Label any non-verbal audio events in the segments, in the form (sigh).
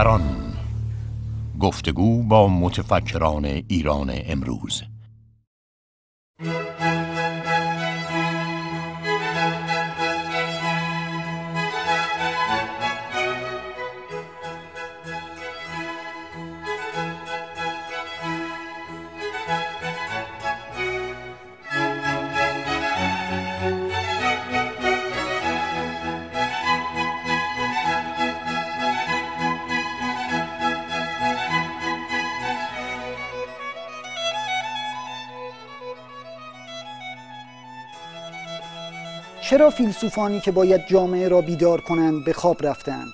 مفکران گفتگو با متفکران ایران امروز. چرا فیلسوفانی که باید جامعه را بیدار کنند به خواب رفتند؟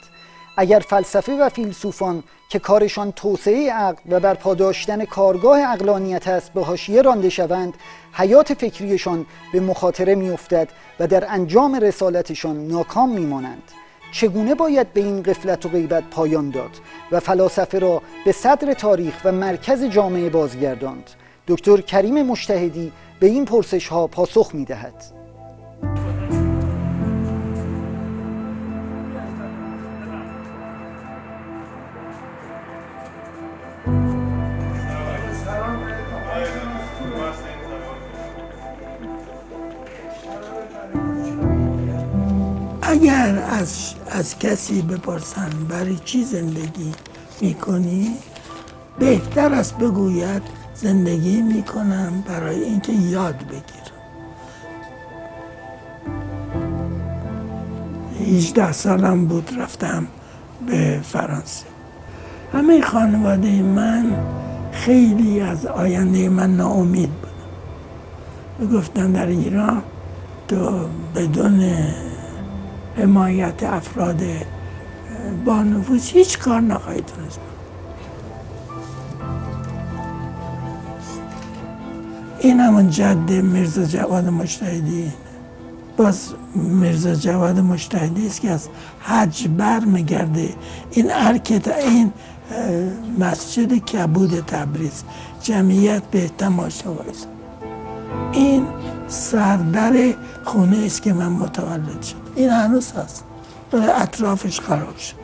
اگر فلسفه و فیلسوفان که کارشان توسعه عقل و برپا داشتن کارگاه اقلانیت است به حاشیه رانده شوند حیات فکریشان به مخاطره میافتد و در انجام رسالتشان ناکام میمانند. چگونه باید به این قفلت و غیبت پایان داد و فلاسفه را به صدر تاریخ و مرکز جامعه بازگرداند؟ دکتر کریم مشتهدی به این پرسش ها پاسخ می اگر از, از کسی بپرسن برای چی زندگی می‌کنی بهتر است بگوید زندگی می‌کنم برای اینکه یاد بگیرم. 18 سالم بود رفتم به فرانسه. همه خانواده من خیلی از آینده من ناامید بود. گفتن در ایران تو بدون حمایت افراد با نفوذ هیچ کار نخواهید تونست این همون جد مرزا جواد مشتهدی باز مرزا جواد مشتهدی است که از حج برمیگرده. این ارکت این مسجد کبود تبریز. جمعیت به تماشا وایس این سردر خونه است که من متولد شد این هنوز هست. اطرافش خراب شد.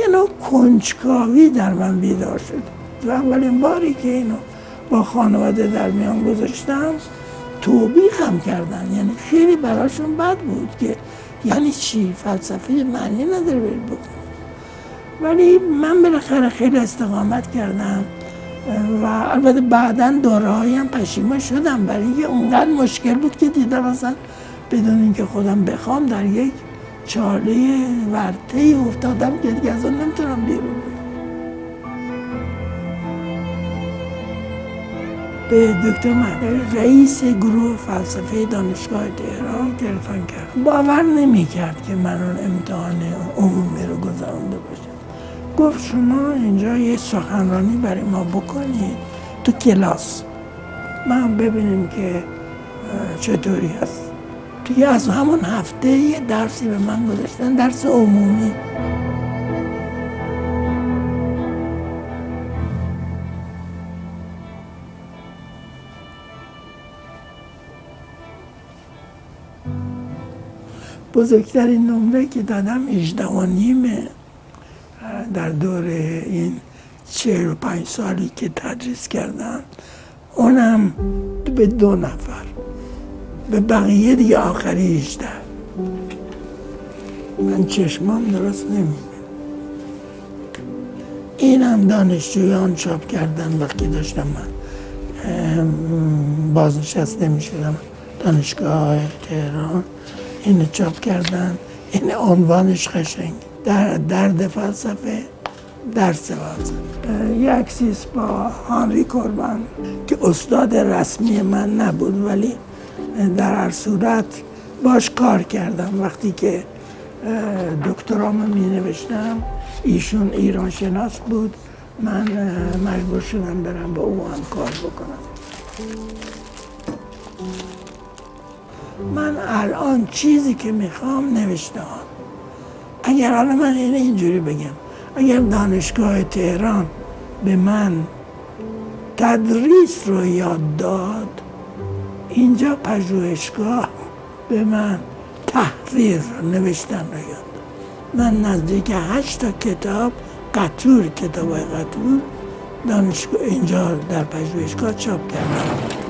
یه نوع کنجکاوی در من بیدار شد. و اولین باری که اینو با خانواده در میان گذاشتم توبیخم کردن. یعنی خیلی براشون بد بود که یعنی چی؟ فلسفه معنی نداره برید بکن ولی من بالاخره خیلی استقامت کردم. و البته بعدا دوره پشیمان شدم. برای اینکه اونقدر مشکل بود که دیدم اصلا بدون اینکه خودم بخوام در یک چاله ورته افتادم که دیگه از نمی‌تونم بیرون به دکتر مهدوی رئیس گروه فلسفه دانشگاه تهران تلفن کرد. باور نمی کرد که من اون امتحان عمومی رو گذرانده باشم. گفت شما اینجا یه سخنرانی برای ما بکنید تو کلاس. من ببینیم که چطوری هست. دیگه از همون هفته یه درسی به من گذاشتن درس عمومی. بزرگترین نمره که دادم 18 و نیمه. در دور این چهل و پنج سالی که تدریس کردم اونم به دو نفر. به بقیه دیگه آخری 18 من چشمام درست نمیده این هم دانشجویان چاپ کردن وقتی داشتم من. بازنشسته می شدم دانشگاه تهران. اینو چاپ کردن. این عنوانش قشنگ. در درد فلسفه درس یک عکسیست با هانری کوربان که استاد رسمی من نبود ولی در هر صورت باش کار کردم. وقتی که دکترامو می نوشتم ایشون ایران شناس بود. من مجبور شدم برم با او هم کار بکنم. من الان چیزی که می‌خوام نوشتم اگر حالا من این اینجوری بگم اگر دانشگاه تهران به من تدریس رو یاد داد اینجا پژوهشگاه به من تحریر نوشتن رو یاد من نزدیک هشت تا کتاب قطور کتاب قطور دانشگاه اینجا در پژوهشگاه چاپ کردم.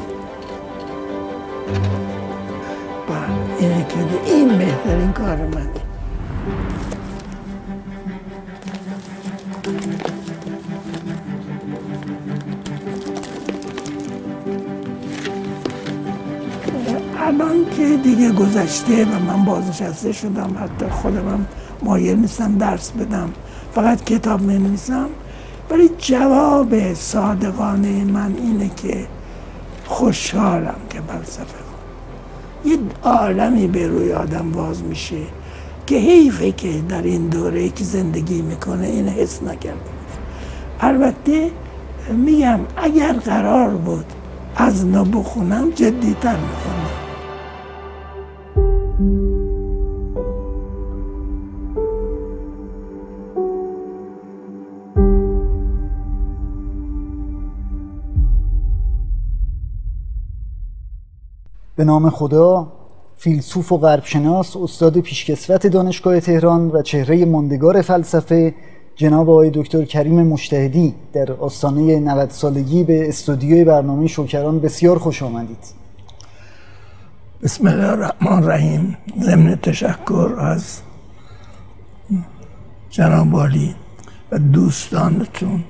اینه که این بهترین کار منه. الان که دیگه گذشته و من بازنشسته شدم حتی خودم مایل نیستم درس بدم فقط کتاب می ولی جواب صادقانه من اینه که خوشحالم که فلسفه. یه عالمی به روی آدم باز میشه که حیفه که در این دوره که زندگی می‌کنه این حس نکرده البته میگم اگر قرار بود از نو بخونم جدیتر می‌خونم به نام خدا فیلسوف و غربشناس استاد پیشکسوت دانشگاه تهران و چهره ماندگار فلسفه جناب آقای دکتر کریم مشتهدی در آستانه 90 سالگی به استودیوی برنامه شوکران بسیار خوش آمدید. بسم الله الرحمن الرحیم. ضمن تشکر از جناب عالی و دوستانتون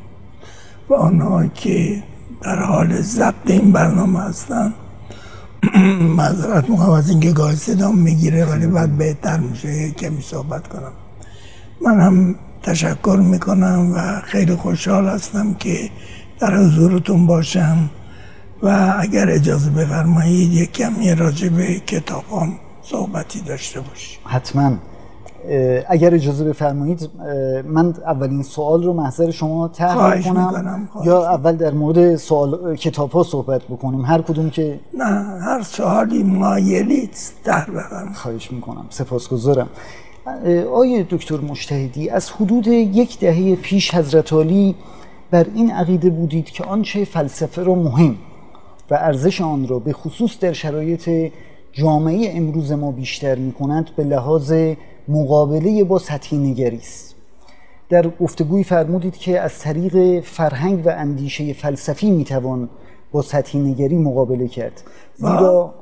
و آنها که در حال ضبط این برنامه هستند. (clears throat) معذرت می‌خوام از اینکه گاهی صدام می‌گیره ولی بعد بهتر میشه کمی صحبت کنم. من هم تشکر می‌کنم و خیلی خوشحال هستم که در حضورتون باشم و اگر اجازه بفرمایید یک کمی راجع به کتابام صحبتی داشته باشیم. حتما. اگر اجازه بفرمایید من اولین سوال رو محضر شما طرح کنم یا اول در مورد سوال کتاب ها صحبت بکنیم؟ هر کدوم که نه هر سوالی مایلید در بفرمایید. خواهش می‌کنم سپاسگزارم. آیه دکتر مشتهدی از حدود یک دهه پیش حضرت علی بر این عقیده بودید که آنچه فلسفه را مهم و ارزش آن را به خصوص در شرایط جامعه امروز ما بیشتر می به لحاظ مقابله با سطحی نگری است در گفتگوی فرمودید که از طریق فرهنگ و اندیشه فلسفی می‌توان با سطحی نگری مقابله کرد. زیرا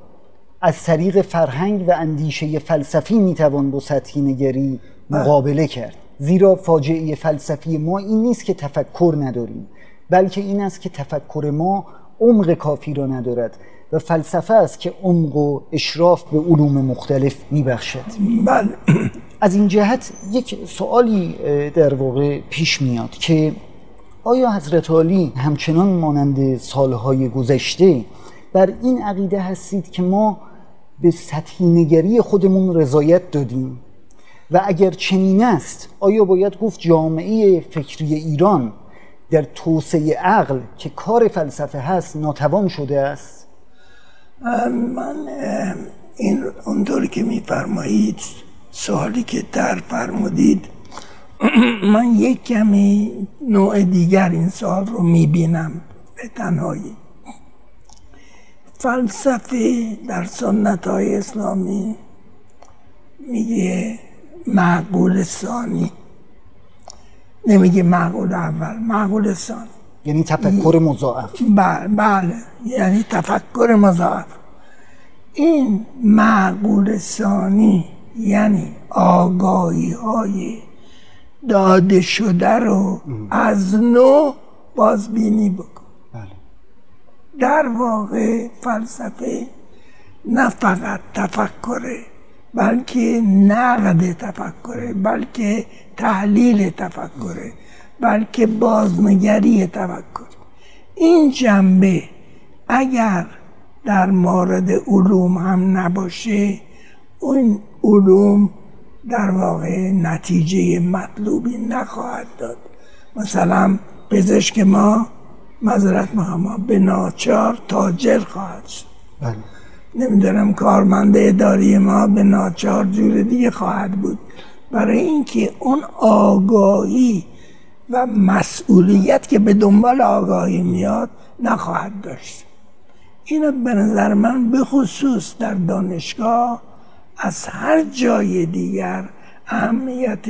از طریق فرهنگ و اندیشه فلسفی می‌توان با سطحی نگری مقابله کرد. زیرا فاجعه فلسفی ما این نیست که تفکر نداریم بلکه این است که تفکر ما عمق کافی را ندارد. و فلسفه است که عمق و اشراف به علوم مختلف میبخشد. بله. (clears throat) از این جهت یک سوالی در واقع پیش میاد که آیا حضرت علی همچنان مانند سالهای گذشته بر این عقیده هستید که ما به سطحی نگری خودمون رضایت دادیم؟ و اگر چنین است آیا باید گفت جامعه فکری ایران در توسعه عقل که کار فلسفه هست ناتوان شده است؟ من این اونطوری که میفرمایید سوالی که در فرمودید (clears throat) من یک کمی نوع دیگر این سوال رو می‌بینم به تنهایی. فلسفه در سنت های اسلامی میگه معقول ثانی. نمیگه معقول اول معقول ثانی. یعنی تفکر مضاعف. بله بله. یعنی تفکر مضاعف. این معقول ثانی یعنی آگاهی های داده شده رو از نو بازبینی بکن. بله. در واقع فلسفه نه فقط تفکره بلکه نقد تفکره بلکه تحلیل تفکره. بلکه بازنگری تفکر این جنبه اگر در مورد علوم هم نباشه اون علوم در واقع نتیجه مطلوبی نخواهد داد. مثلا پزشک ما مذارت ما به ناچار تاجر خواهد شد. بله. نمی‌دونم کارمند اداری ما به ناچار جور دیگه خواهد بود. برای اینکه اون آگاهی و مسئولیت که به دنبال آگاهی میاد نخواهد داشت. اینو به نظر من به خصوص در دانشگاه از هر جای دیگر اهمیت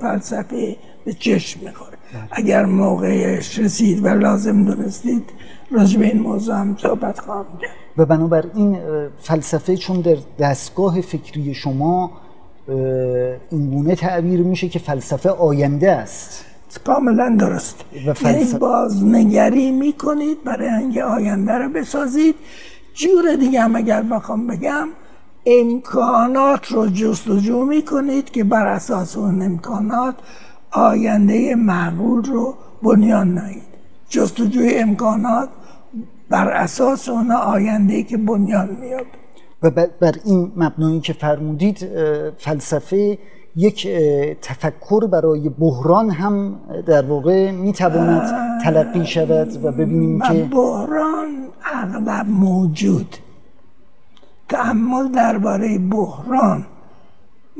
فلسفه به چشم می‌خوره. اگر موقعش رسید و لازم دونستید راجع به این موضوع هم صحبت خواهم کرد. و بنابراین فلسفه چون در دستگاه فکری شما اینگونه تعبیر میشه که فلسفه آینده است. کاملا درست. یعنی بازنگری می‌کنید برای اینکه آینده رو بسازید. جور دیگه هم اگر بخوام بگم امکانات رو جستجو می‌کنید که بر اساس اون امکانات آینده معقول رو بنیان نهید. جستجوی امکانات بر اساس اون آینده که بنیان میاد و بر این مبنایی که فرمودید فلسفه یک تفکر برای بحران هم در واقع می‌تواند تلقی شود و ببینیم که بحران اغلب موجود. تعمل درباره بحران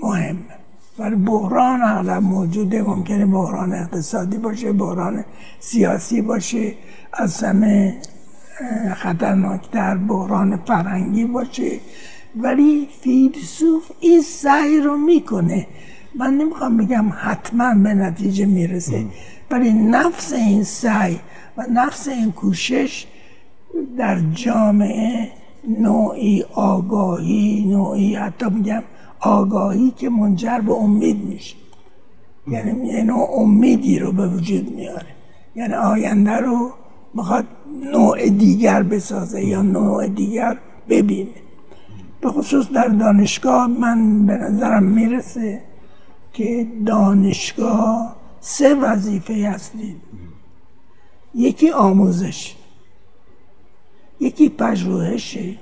مهم. ولی بحران اغلب موجوده. ممکنه بحران اقتصادی باشه بحران سیاسی باشه از همه خطرناکتر بحران فرنگی باشه. ولی فیلسوف این سعی رو می‌کنه من نمی‌خوام بگم حتما به نتیجه می‌رسه ولی نفس این سعی و نفس این کوشش در جامعه نوعی آگاهی نوعی حتی میگم آگاهی که منجر به امید میشه. یعنی یه نوع امیدی رو به وجود میاره. یعنی آینده رو می‌خواد نوع دیگر بسازه یا نوع دیگر ببینه. به خصوص در دانشگاه من به نظرم می‌رسه که دانشگاه سه وظیفه هستید یکی آموزش یکی پژوهشه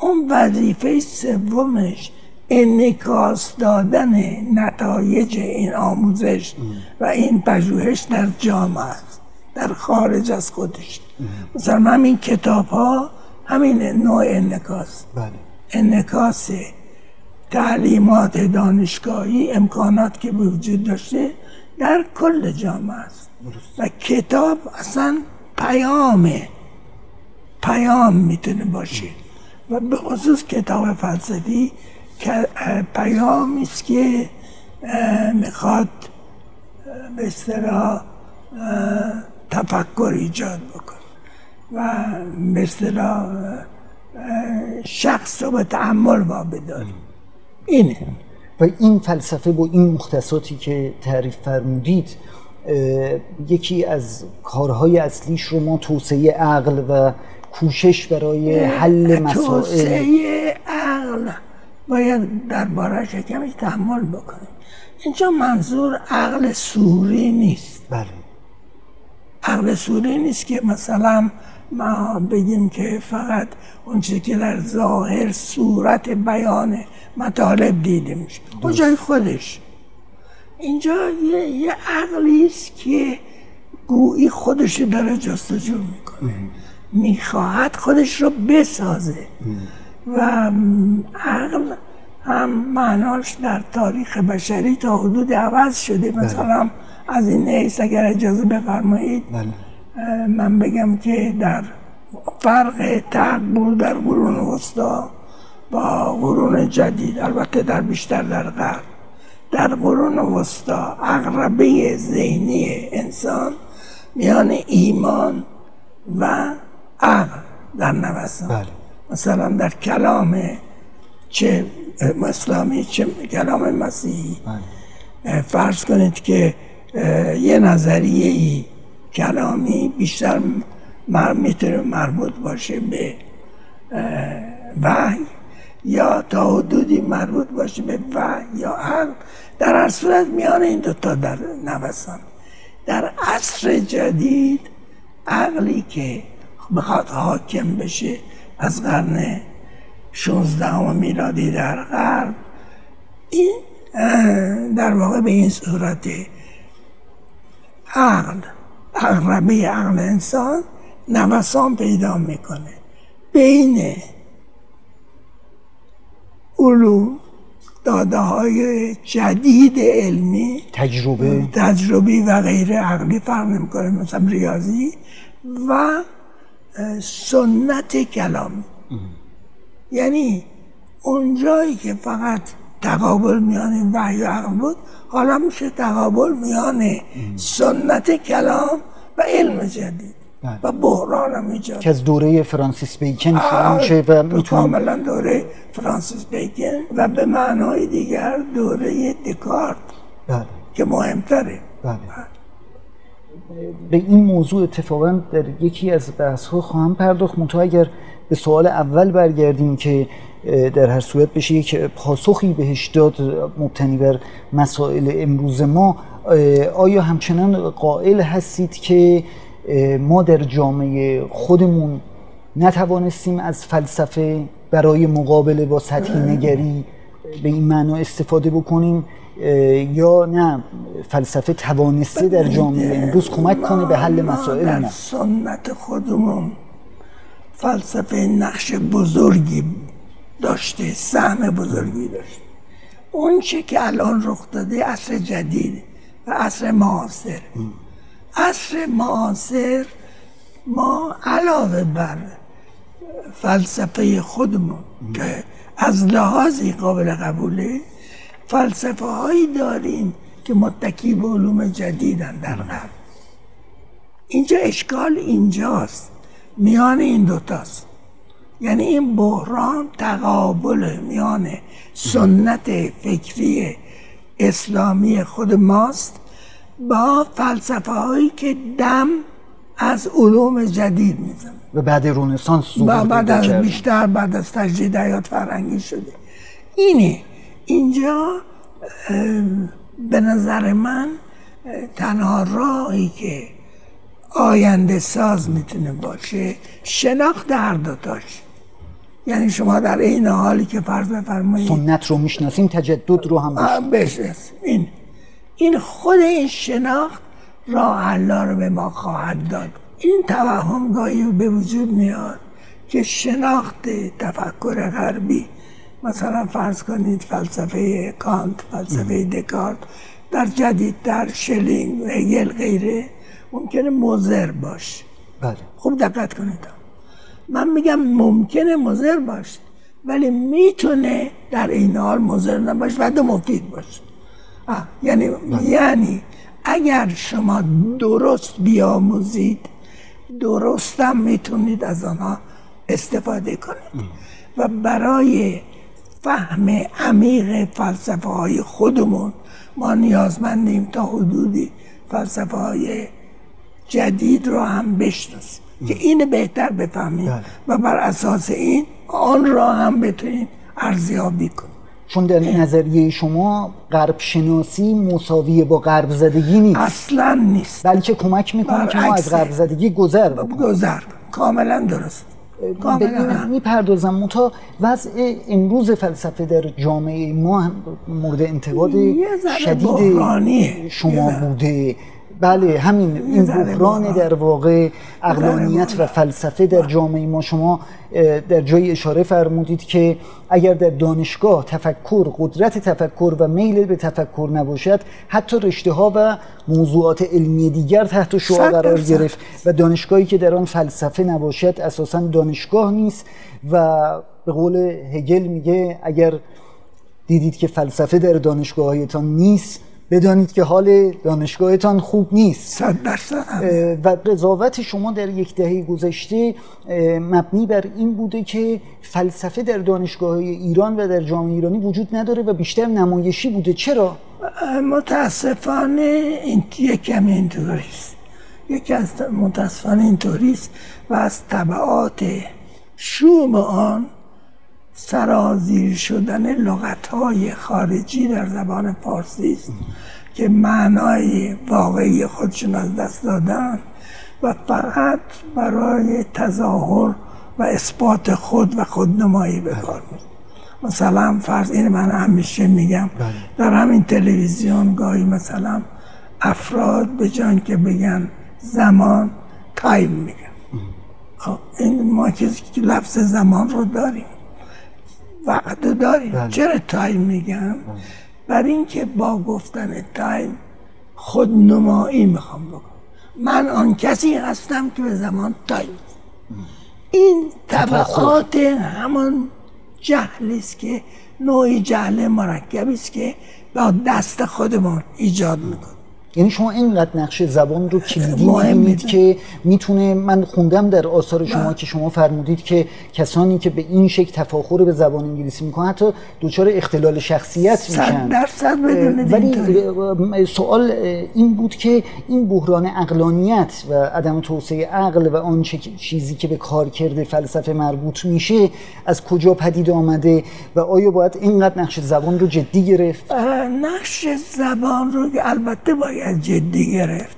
اون وظیفه سومش انکاس دادن نتایج این آموزش و این پژوهش در جامعه است در خارج از خودش. مثلا همین کتاب ها همین نوع انکاس بله. انکاس تعلیمات دانشگاهی امکانات که وجود داشته در کل جامعه است. و کتاب اصلا پیامه پیام می‌تونه باشه. و به خصوص کتاب فلسفی پیامی است که می‌خواد به اصطلاح تفکر ایجاد بکن و به اصطلاح شخص رو به تحمل با بداریم اینه. و این فلسفه با این مختصاتی که تعریف فرمودید یکی از کارهای اصلیش رو ما توسعه عقل و کوشش برای حل مسائل. توسعه عقل. باید دربارهش کمی تحمل بکنیم. اینجا منظور عقل سوری نیست. بله. عقل سوری نیست که مثلا ما بگیم که فقط اون که در ظاهر صورت بیان مطالب دیده میشه. جای خودش. اینجا یه, یه عقلی است که گویی خودش داره جستجو می‌کنه. می‌خواهد خودش رو بسازه. و عقل هم معناش در تاریخ بشری تا حدود عوض شده. بله. مثلا از این نیست اگر اجازه بفرمایید بله. من بگم که در فرق تقبول در قرون وسطا با قرون جدید البته در بیشتر در غرب در قرون وسطا اقربه ذهنی انسان میان ایمان و عقل در نوسان بله. مثلا در کلام چه اسلامی چه کلام مسیحی بله. فرض کنید که یه نظریه ای کلامی بیشتر می‌تونه مربوط باشه به وحی یا تا حدودی مربوط باشه به وحی یا عقل در هر صورت میان این دوتا در نوسان. در عصر جدید عقلی که بخواد حاکم بشه از قرن 16 میلادی در غرب این در واقع به این صورت عقل اغربه عقل انسان نوسان پیدا می‌کنه. بین علوم داده های جدید علمی تجربه. تجربی و غیر عقلی فرق نمی‌کنه مثلا ریاضی و سنت کلامی یعنی اونجایی که فقط تقابل میان وحی و عقل بود حالا میشه تقابل میان سنت کلام و علم جدید. بله. و بحران هم ایجاد که از دوره فرانسیس بیکن شروع میشه و می‌تونیم کاملا دوره فرانسیس بیکن و به معنای دیگر دوره دکارت بله. که مهمتره. بله. به این موضوع اتفاقا در یکی از بحث ها خواهم پرداخت. منتها اگر به سوال اول برگردیم که در هر صورت بشه یک پاسخی بهش داد مبتنی بر مسائل امروز ما آیا همچنان قائل هستید که ما در جامعه خودمون نتوانستیم از فلسفه برای مقابله با سطحی نگری به این معنا استفاده بکنیم یا نه فلسفه توانسته در جامعه امروز کمک کنه به حل ما مسائل در ما سنت خودمون فلسفه نقش بزرگی داشته سهم بزرگی داشته. اون چه که الان رخ داده عصر جدید و عصر معاصر. عصر معاصر ما علاوه بر فلسفه خودمون که از لحاظی قابل قبوله فلسفه هایی داریم که متکی به علوم جدیدن در غرب. اینجا اشکال اینجاست. میان این دوتاست. یعنی این بحران تقابل میان سنت فکری اسلامی خود ماست با فلسفه هایی که دم از علوم جدید میزن و بعد رونسانس و بعد از. بیشتر بعد از تجدید حیات فرهنگی شده. اینه اینجا به نظر من تنها راهی که آینده ساز می‌تونه باشه شناخت هر دوتاش یعنی شما در این حالی که فرض بفرمایید سنت رو می‌شناسیم تجدد رو هم آه، بشناس این. این خود این شناخت راه حلا رو به ما خواهد داد. این توهم گاهی به وجود میاد که شناخت تفکر غربی مثلا فرض کنید فلسفه کانت فلسفه دکارت در جدیدتر شلینگ هگل غیره ممکنه مضر باشه. بله. خوب دقت کنید. من میگم ممکنه مضر باشه ولی می‌تونه در این حال مضر نباشه و مفید باشه. آه، یعنی یعنی اگر شما درست بیاموزید درستم می‌تونید از آنها استفاده کنید. و برای فهم عمیق فلسفه های خودمون ما نیازمندیم تا حدودی فلسفه های جدید رو هم بشناسیم که این بهتر بفهمیم بله. و بر اساس این آن را هم بتونیم ارزیابی کنیم چون در نظریه شما غرب شناسی مساوی با غرب زدگی نیست. اصلا نیست. بلکه کمک می‌کنه که ما از. غرب زدگی گذر بکنیم گذر. کاملا درست. می‌پردازم. منتها وضع امروز فلسفه در جامعه ما مورد انتقاد شدید شما. بوده. بله همین این بحران. در واقع اقلانیت و فلسفه در جامعه ما شما در جای اشاره فرمودید که اگر در دانشگاه تفکر قدرت تفکر و میل به تفکر نباشد حتی رشته ها و موضوعات علمی دیگر تحت شعا قرار. گرفت و دانشگاهی که در آن فلسفه نباشد اساسا دانشگاه نیست و به قول هگل میگه اگر دیدید که فلسفه در دانشگاهایتان نیست بدانید که حال دانشگاهتان خوب نیست. صد درصد. و قضاوت شما در یک دهه گذشته مبنی بر این بوده که فلسفه در دانشگاه ایران و در جامعه ایرانی وجود نداره و بیشتر نمایشی بوده. چرا؟ متاسفانه این یک کمی اینطوریست. یکی از متاسفانه اینطوریست و از طبعات شوم آن سرازیر شدن لغت های خارجی در زبان فارسی است که معنای واقعی خودشون از دست دادن و فقط برای تظاهر و اثبات خود و خودنمایی به کار. مثلا فرض این من همیشه میگم در همین تلویزیون گاهی مثلا افراد به جای که بگن زمان time میگن. خب این ما که لفظ زمان رو داریم. وقت رو داریم چرا time میگم؟ برای اینکه با گفتن time خودنمایی می‌خوام بکنم. من آن کسی هستم که به زمان time. این طبعات همان جهلی است که نوعی جهل مرکبی است که با دست خودمون ایجاد می‌کنه یعنی شما اینقدر نقش زبان رو کلیدی می‌بینید که می‌تونه من خوندم در آثار شما بله. که شما فرمودید که کسانی که به این شکل تفاخر به زبان انگلیسی می‌کنن حتی دچار اختلال شخصیت میشن درصد ولی. سوال این بود که این بحران اقلانیت و عدم توسعه عقل و آن چیزی که به کارکرد فلسفه مربوط میشه از کجا پدید آمده و آیا باید اینقدر نقش زبان رو جدی گرفت نقش زبان رو البته باید جدی گرفت.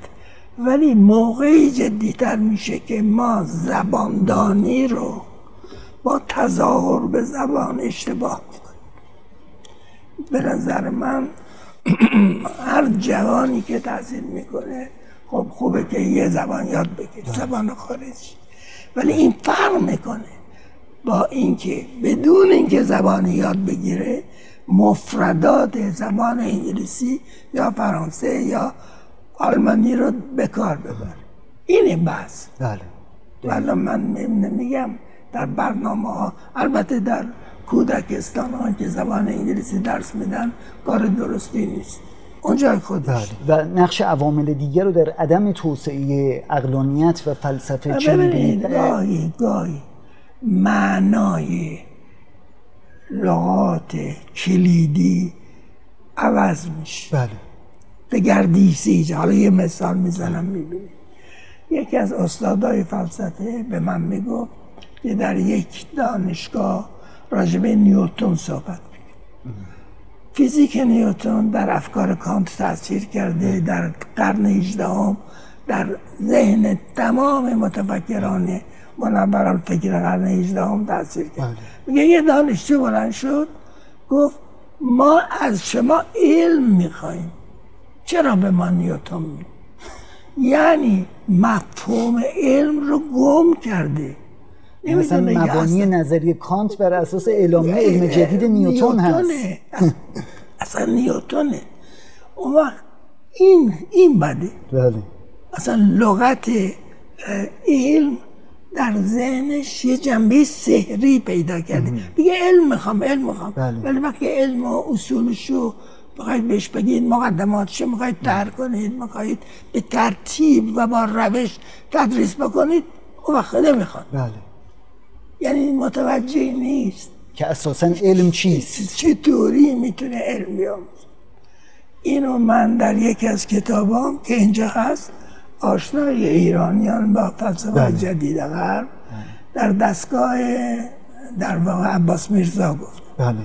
ولی موقعی جدیتر میشه که ما زباندانی رو با تظاهر به زبان اشتباه می‌کنیم به نظر من (clears throat) هر جوانی که تحصیل می‌کنه خب خوبه که یه زبان یاد بگیره زبان خارجی ولی این فرق می‌کنه با اینکه بدون اینکه زبان یاد بگیره مفردات زبان انگلیسی یا فرانسه یا آلمانی رو به کار ببر. این بحث. بله. ولی من نمیگم در برنامه ها البته در کودکستان ها که زبان انگلیسی درس میدن کار درستی نیست. اونجا خودش. و نقش عوامل دیگر رو در عدم توسعه اقلانیت و فلسفه چه می‌بینید؟ گاهی گاهی معنای لغات کلیدی عوض میشه. بله. دگردیسی حالا یه مثال می‌زنم می‌بینید یکی از استادای فلسفه به من می‌گفت که در یک دانشگاه راجب نیوتون صحبت می‌کنه فیزیک نیوتون در افکار کانت تاثیر کرده در قرن 18 در ذهن تمام متفکران منور الفکر قرن 18 تاثیر کرد. میگه یه دانشجو بلند شد گفت ما از شما علم می‌خوایم چرا به ما نیوتن میگه یعنی مفهوم علم رو گم کرده. مثلا نمی‌دونه که مبانی نظریه کانت بر اساس اعلامیه علم جدید نیوتن هست. نیوتنه. اصلا- نیوتونه اون وقت این این بده. بله. اصلا لغت علم در ذهنش یه جنبه سحری پیدا کرده. میگه علم می‌خوام علم می‌خوام. بله. ولی وقتی علم و اصولش رو بخواید بهش بگید مقدماتش رو می‌خواید تر کنید می‌خواید به ترتیب و با روش تدریس بکنید اون وقت نمی‌خواد. بله. یعنی متوجه نیست. که اساسا علم چیست؟ چطوری می‌تونه علم بیاموزه؟ اینو من در یکی از کتابام که اینجا هست آشنای ایرانیان با فلسفه بله. جدید غرب در دستگاه در واقع عباس میرزا گفت. بله.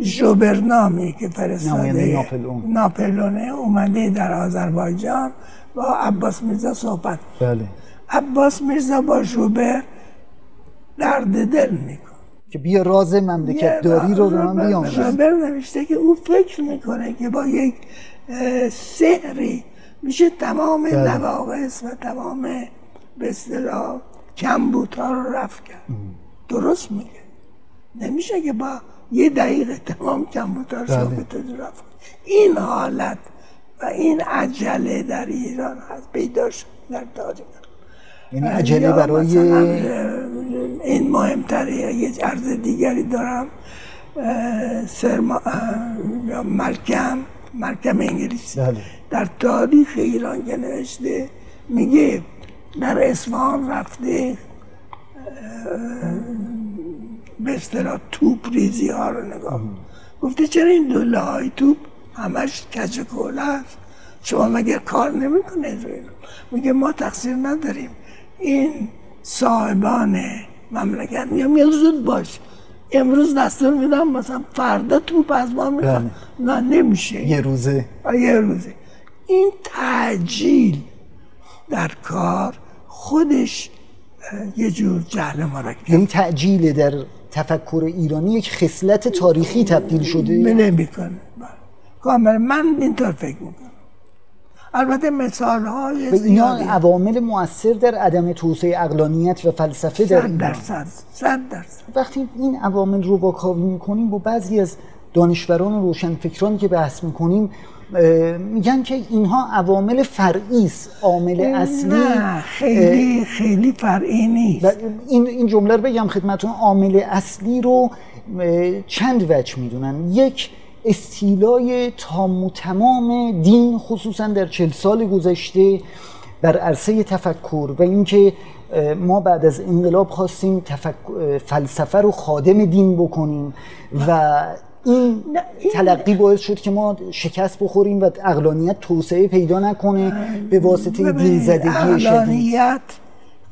ژوبرنامی که فرستاده. ناپلونه اومده در آذربایجان با عباس میرزا صحبت بله. عباس میرزا با ژوبر درد دل می‌کنه که بیا راز مملکت داری رو به من بیاموز شابر نوشته که او فکر می‌کنه که با یک اه، سحری میشه تمام بله. نواقص و تمام به اصطلاح کمبوت ها رو رفت کرد درست میگه نمیشه که با یه دقیقه تمام کمبوت ها رو بله. بتونی رفت. این حالت و این عجله در ایران هست پیدا شد در تاریخ یعنی عجله برای این مهمتره یه عرض دیگری دارم سرما یا ملکم ملکم انگلیسی. بله. در تاریخ ایران که نوشته میگه در اصفهان رفته به اصطلاح توپ ریزی ها رو نگاه گفته چرا این دوله های توپ همش کج کوله است؟ شما مگه کار نمی‌کنید میگه ما تقصیر نداریم. این صاحبان مملکت. میگم زود باش. امروز دستور میدم مثلا فردا توپ از ما می‌خواد نه نمیشه. یه روزه. یه روزه. این تعجیل در کار خودش یه جور جهل مرکب یعنی تعجیل در تفکر ایرانی یک خصلت تاریخی تبدیل شده. نمی‌کنه. بله. کاملا من اینطور فکر می‌کنم. البته مثال های اینا عوامل مؤثر در عدم توسعه اقلانیت و فلسفه در صد درصد صد درصد. وقتی این عوامل رو واکاوی می‌کنیم با بعضی از دانشوران و روشنفکرانی که بحث می‌کنیم میگن که اینها عوامل فرعی است عامل اصلی نه خیلی خیلی فرعی نیست. این این جمله رو بگم خدمتون عامل اصلی رو چند وجه می‌دونن. یک استیلای تام و تمام دین خصوصا در چل سال گذشته بر عرصه تفکر و اینکه ما بعد از انقلاب خواستیم فلسفه رو خادم دین بکنیم و این تلقی باعث شد که ما شکست بخوریم و اقلانیت توسعه پیدا نکنه به واسطه دین زدگی اقلانیت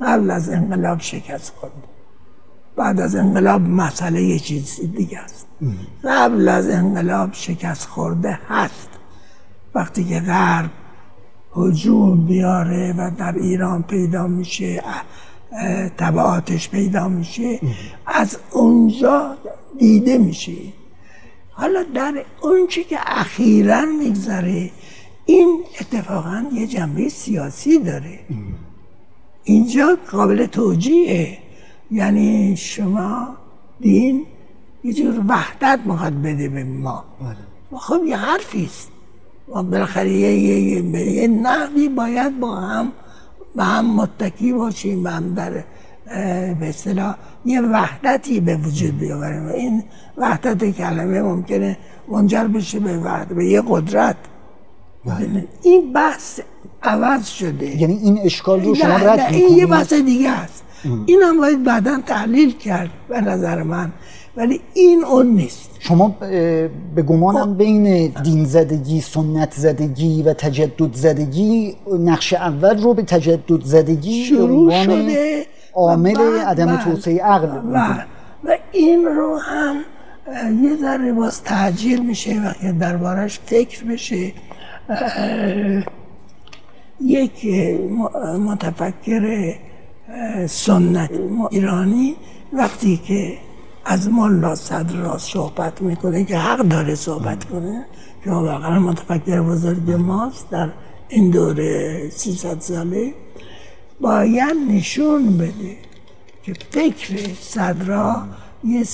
قبل از انقلاب شکست خورد. بعد از انقلاب مسئله یه چیز دیگه است. قبل از انقلاب شکست خورده هست. وقتی که غرب حجوم بیاره و در ایران پیدا میشه طبعاتش پیدا میشه از اونجا دیده میشه. حالا در اون چی که اخیرا میگذره این اتفاقا یه جنبه سیاسی داره. اینجا قابل توجیهه. یعنی شما دین یه جور وحدت می‌خواد بده به ما. بله. خب یه حرفی است. و بالاخره یه, یه, یه نحوی باید با هم با هم متکی باشیم و هم در به اصطلاح یه وحدتی به وجود بیاوریم. این وحدت کلمه ممکنه منجر بشه به وحدت به یه قدرت. بله. این بحث عوض شده. یعنی این اشکال رو شما رد این یه بحث دیگه است. این هم باید بعدا تحلیل کرد به نظر من. ولی این اون نیست. شما به گمانم خب. بین دین زدگی سنت زدگی و تجدد زدگی نقش اول رو به تجدد زدگی شروع شده عامل عدم توسعه عقل و این رو هم یه ذره باز تحجیل میشه و دربارش فکر بشه. یک متفکر سنت ایرانی وقتی که از ملا صدر صحبت می‌کنه که حق داره صحبت کنه. که واقعا متفکر بزرگ ماست در این دوره 300 ساله. باید نشون بده که فکر صدرا یه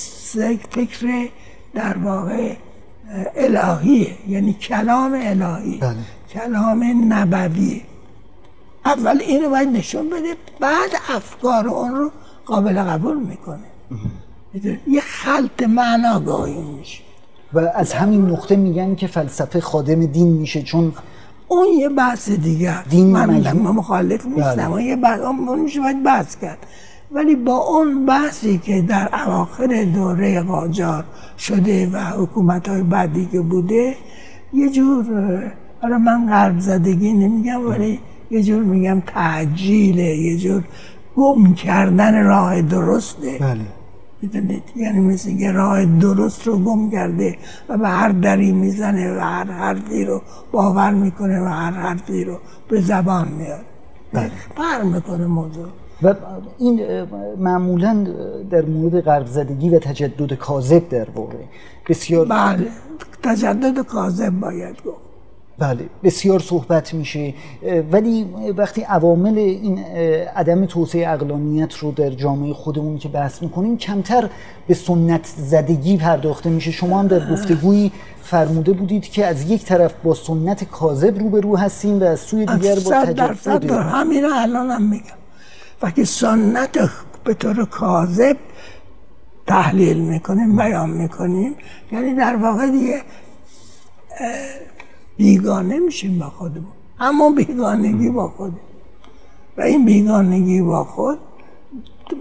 فکر در واقع الهیه یعنی کلام الهی بله. کلام نبوی. اول اینو باید نشون بده بعد افکار اون رو قابل قبول می‌کنه. یه خلط معناگاهی میشه و از همین نقطه میگن که فلسفه خادم دین میشه چون اون یه بحث دیگه دین من, مخالف نیستم. بله. یه بحث اون میشه باید بحث کرد. ولی با اون بحثی که در اواخر دوره قاجار شده و حکومت های بعدی که بوده یه جور حالا من قلب زدگی نمیگم ولی یه جور میگم تعجیله یه جور گم کردن راه درسته. بله. می‌دونید؟ یعنی مثل یه راه درست رو گم کرده و به هر دری می‌زنه و هر حرفی رو باور می‌کنه و هر حرفی رو به زبان میاد بله. فرق می‌کنه موضوع. و این معمولا در مورد غرب زدگی و تجدد کاذب در واقع. بسیار بله. تجدد کاذب باید گفت. بله بسیار صحبت میشه. ولی وقتی عوامل این عدم توسعه اقلانیت رو در جامعه خودمون که بحث می‌کنیم کمتر به سنت زدگی پرداخته میشه. شما هم در گفتگویی فرموده بودید که از یک طرف با سنت کاذب روبرو هستیم و از سوی دیگر با تجدد همین الان هم میگم. وقتی سنت به طور کاذب تحلیل می‌کنیم بیان می‌کنیم یعنی در واقع دیگه بیگانه میشیم با خودمون. اما بیگانگی با خود و این بیگانگی با خود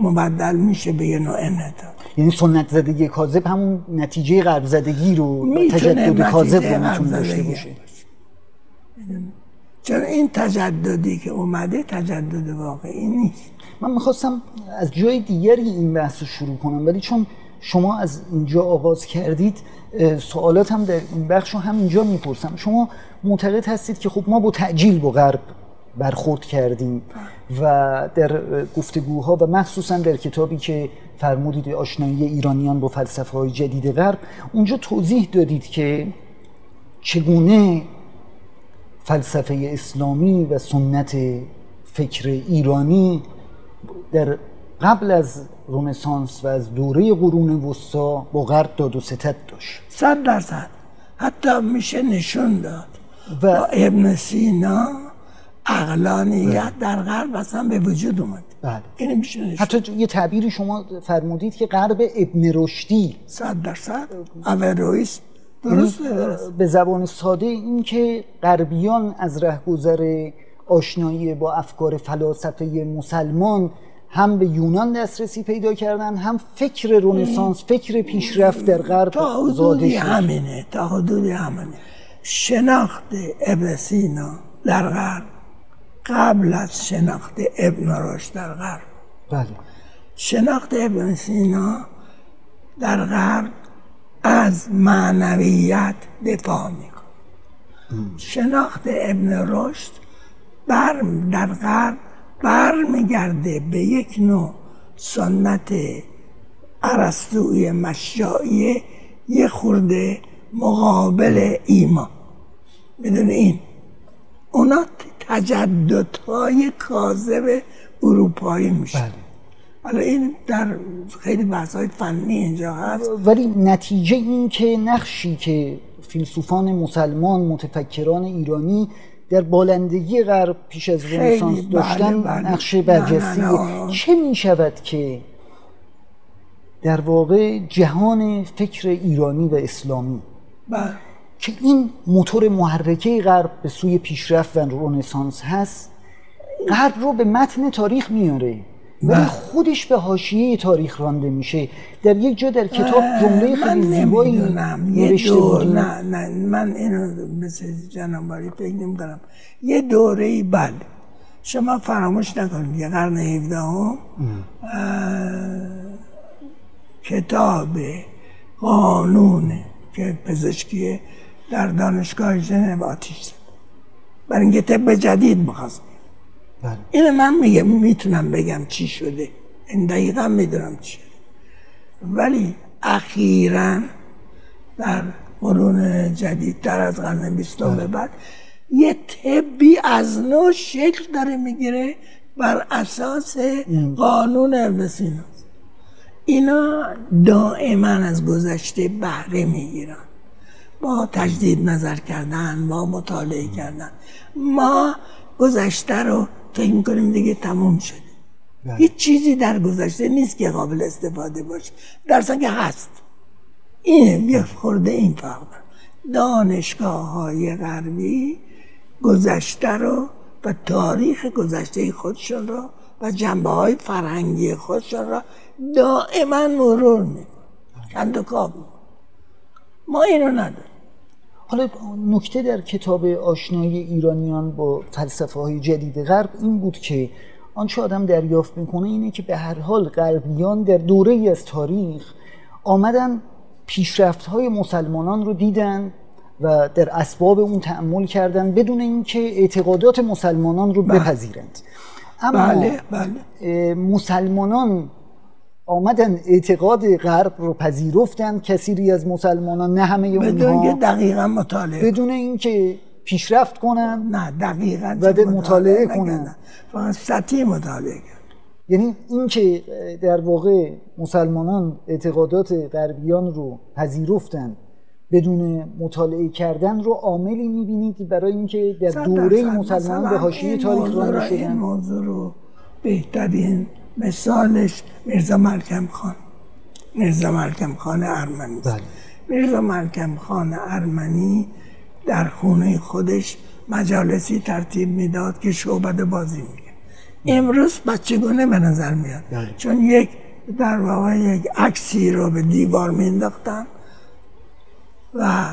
مبدل میشه به یه نوع انعطاف. یعنی سنت زدگی کاذب همون نتیجه غرب زدگی رو تجدد کاذب رو می‌تونه داشته باشه. چون این تجددی که اومده تجدد واقعی نیست؟ من می‌خواستم از جای دیگری این بحث رو شروع کنم ولی چون شما از اینجا آغاز کردید سوالات هم در این بخش رو هم اینجا می‌پرسم. شما معتقد هستید که خب ما با تعجیل با غرب برخورد کردیم و در گفتگوها و مخصوصا در کتابی که فرمودید آشنایی ایرانیان با فلسفه های جدید غرب اونجا توضیح دادید که چگونه فلسفه اسلامی و سنت فکر ایرانی در قبل از رونسانس و از دوره قرون وسطا با غرب داد و ستت داشت. صد درصد. حتی میشه نشون داد. و ابن سینا اقلانیت در غرب اصلا به وجود اومد. بله. این میشه نشون. حتی یه تعبیری شما فرمودید که غرب ابن رشدی. صد درصد. اورویست درسته درست. به زبان ساده این که غربیان از رهگذر آشنایی با افکار فلاسفه مسلمان هم به یونان دسترسی پیدا کردن هم فکر رنسانس فکر پیشرفت در غرب تا زاده شد. همینه تا حدودی همینه. شناخت ابن سینا در غرب قبل از شناخت ابن رشد در غرب. بله. شناخت ابن سینا در غرب از معنویت دفاع میکن شناخت ابن رشد بر در غرب برمیگرده به یک نوع سنت عرستوی مشایعه یه خورده مقابل ایمان. می‌دونه این؟ اونا تجددهای کاذب اروپایی میشه بله. حالا این در خیلی بحث های فنی اینجا هست. ولی نتیجه این که نقشی که فیلسوفان مسلمان متفکران ایرانی در بالندگی غرب پیش از رنسانس بله، داشتن بله. نقش نه. چه می شود که در واقع جهان فکر ایرانی و اسلامی بله. که این موتور محرکه غرب به سوی پیشرفت و رنسانس هست غرب رو به متن تاریخ میاره ولی. خودش به حاشیه تاریخ رانده میشه. در یک جا در کتاب جمله خیلی زیبایی نوشته بودیم نه نه من اینو مثل جنابالی فکر نمیدارم یه دوره ای بله. شما فراموش نکنید یه قرن 17 هم کتاب قانون که پزشکی در دانشگاه ژنو آتیش زد. برای اینکه طب جدید می‌خواست. بله. اینو من میگم می‌تونم بگم چی شده. این دقیقا می‌دونم چی شده. ولی اخیرا در قرون جدیدتر از قرن بیستم به بعد یه طبی از نوع شکل داره می‌گیره بر اساس قانون ابن اینا دائما از گذشته بهره می‌گیرن. با تجدید نظر کردن با مطالعه کردن. ما گذشته رو فکر می‌کنیم دیگه تموم شده. هیچ چیزی در گذشته نیست که قابل استفاده باشه. درسا که هست. این یه خورده این فرق. دانشگاه های غربی گذشته رو و تاریخ گذشته خودشون رو و جنبه های فرهنگی خودشون رو دائما مرور میکن کند و کاب. ما اینو نداریم. حالا نکته در کتاب آشنایی ایرانیان با فلسفه های جدید غرب این بود که آنچه آدم دریافت می‌کنه اینه که به هر حال غربیان در دوره ای از تاریخ آمدن پیشرفت های مسلمانان رو دیدن و در اسباب اون تعمل کردن بدون اینکه اعتقادات مسلمانان رو بپذیرند. اما بله بله. مسلمانان آمدن اعتقاد غرب رو پذیرفتن کثیری از مسلمانان نه همه بدون اونها که دقیقا مطالعه بدون اینکه پیشرفت کنن نه دقیقا و مطالعه. کنن. فقط سطحی مطالعه کرد یعنی اینکه در واقع مسلمانان اعتقادات غربیان رو پذیرفتن بدون مطالعه کردن رو عاملی می‌بینید برای اینکه در دوره. مسلمانان به حاشیه تاریخ رانده رو- این شدن موضوع رو بهترین مثالش میرزا ملکم خان میرزا ملکم خان ارمنی. بله. میرزا ملکم خان ارمنی در خونه خودش مجالسی ترتیب می‌داد که شعبد بازی میگه امروز بچگونه به نظر میاد بله. چون یک در واقع یک عکسی رو به دیوار مینداختن و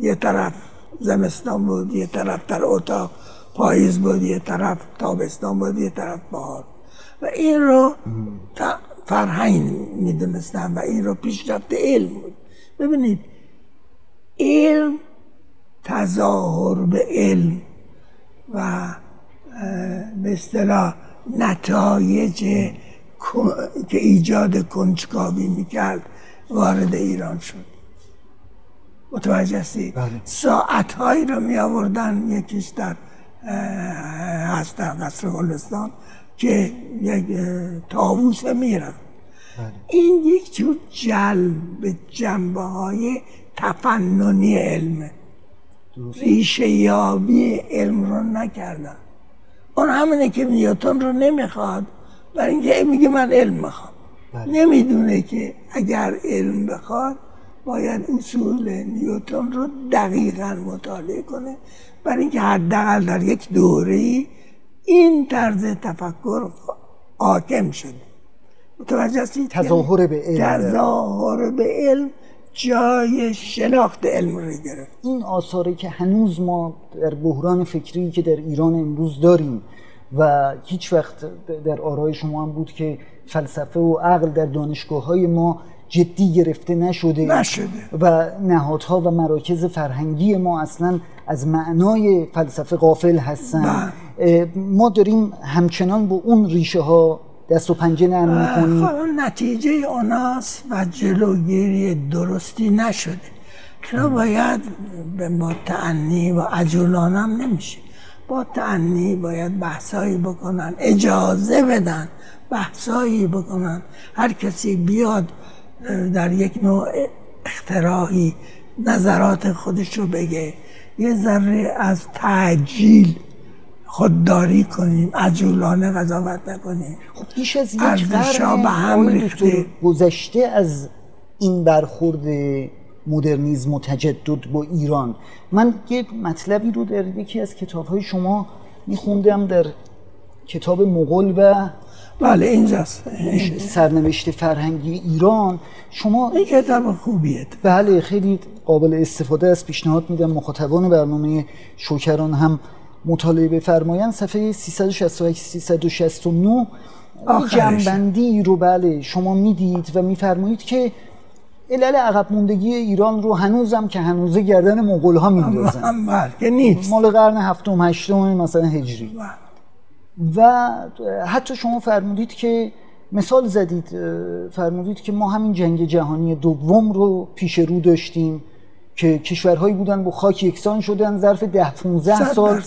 یه طرف زمستان بود یه طرف در اتاق پاییز بود یه طرف تابستان بود یه طرف بهار و این رو فرهنگ می‌دونستن و این رو پیشرفت علم بود. ببینید علم تظاهر به علم و به اصطلاح نتایج که ایجاد کنجکاوی می‌کرد وارد ایران شد. متوجه هستی بله. ساعتهایی رو می آوردن یکیش در اه، هست در قصر گلستان که یک اه، طاووس می‌رفت این یک جور جلب جنبه های تفننی علمه ریشه یابی علم رو نکردن. اون همینه که نیوتن رو نمی‌خواد برای اینکه میگه من علم می‌خوام. بله. نمی‌دونه که اگر علم بخواد باید اصول نیوتن رو دقیقا مطالعه کنه. برای اینکه حداقل در یک دوره این طرز تفکر حاکم شده. متوجه هستید؟ تظاهر به علم. تظاهر به علم جای شناخت علم رو گرفت. این آثاری که هنوز ما در بحران فکری که در ایران امروز داریم و هیچ وقت در آرای شما هم بود که فلسفه و عقل در دانشگاه های ما جدی گرفته نشده نشده. و نهادها و مراکز فرهنگی ما اصلا از معنای فلسفه غافل هستن. اه، ما داریم همچنان با اون ریشه ها دست و پنجه نرم می‌کنیم. خب نتیجه اوناست و جلوگیری درستی نشده. اینا باید به با تعنی و عجولان هم نمیشه؟ با تعنی باید بحثایی بکنن اجازه بدن بحثایی بکنن. هر کسی بیاد در یک نوع اختراعی نظرات خودش رو بگه. یه ذره از تعجیل خودداری کنیم عجولانه قضاوت نکنیم. خب بیش از یک قرن به هم ریخته. گذشته از این برخورد مدرنیزم و تجدد با ایران. من یه مطلبی رو در یکی از کتابهای شما میخوندم در کتاب مغول و بله اینجاست. سرنوشت فرهنگی ایران شما این کتاب خوبیه. بله خیلی قابل استفاده است پیشنهاد میدم. مخاطبان برنامه شوکران هم مطالعه بفرمایند. صفحه 368 369 یه آخرش. جنبندی رو بله شما می‌دید و میفرمایید که علل عقب موندگی ایران رو هنوزم که هنوزه گردن مغول ها میندازن بله که نیست. مال قرن هفتم هشتم مثلا هجری. و حتی شما فرمودید که مثال زدید فرمودید که ما همین جنگ جهانی دوم رو پیش رو داشتیم که کشورهایی بودن با خاک یکسان شدن ظرف ده 15 صد سال.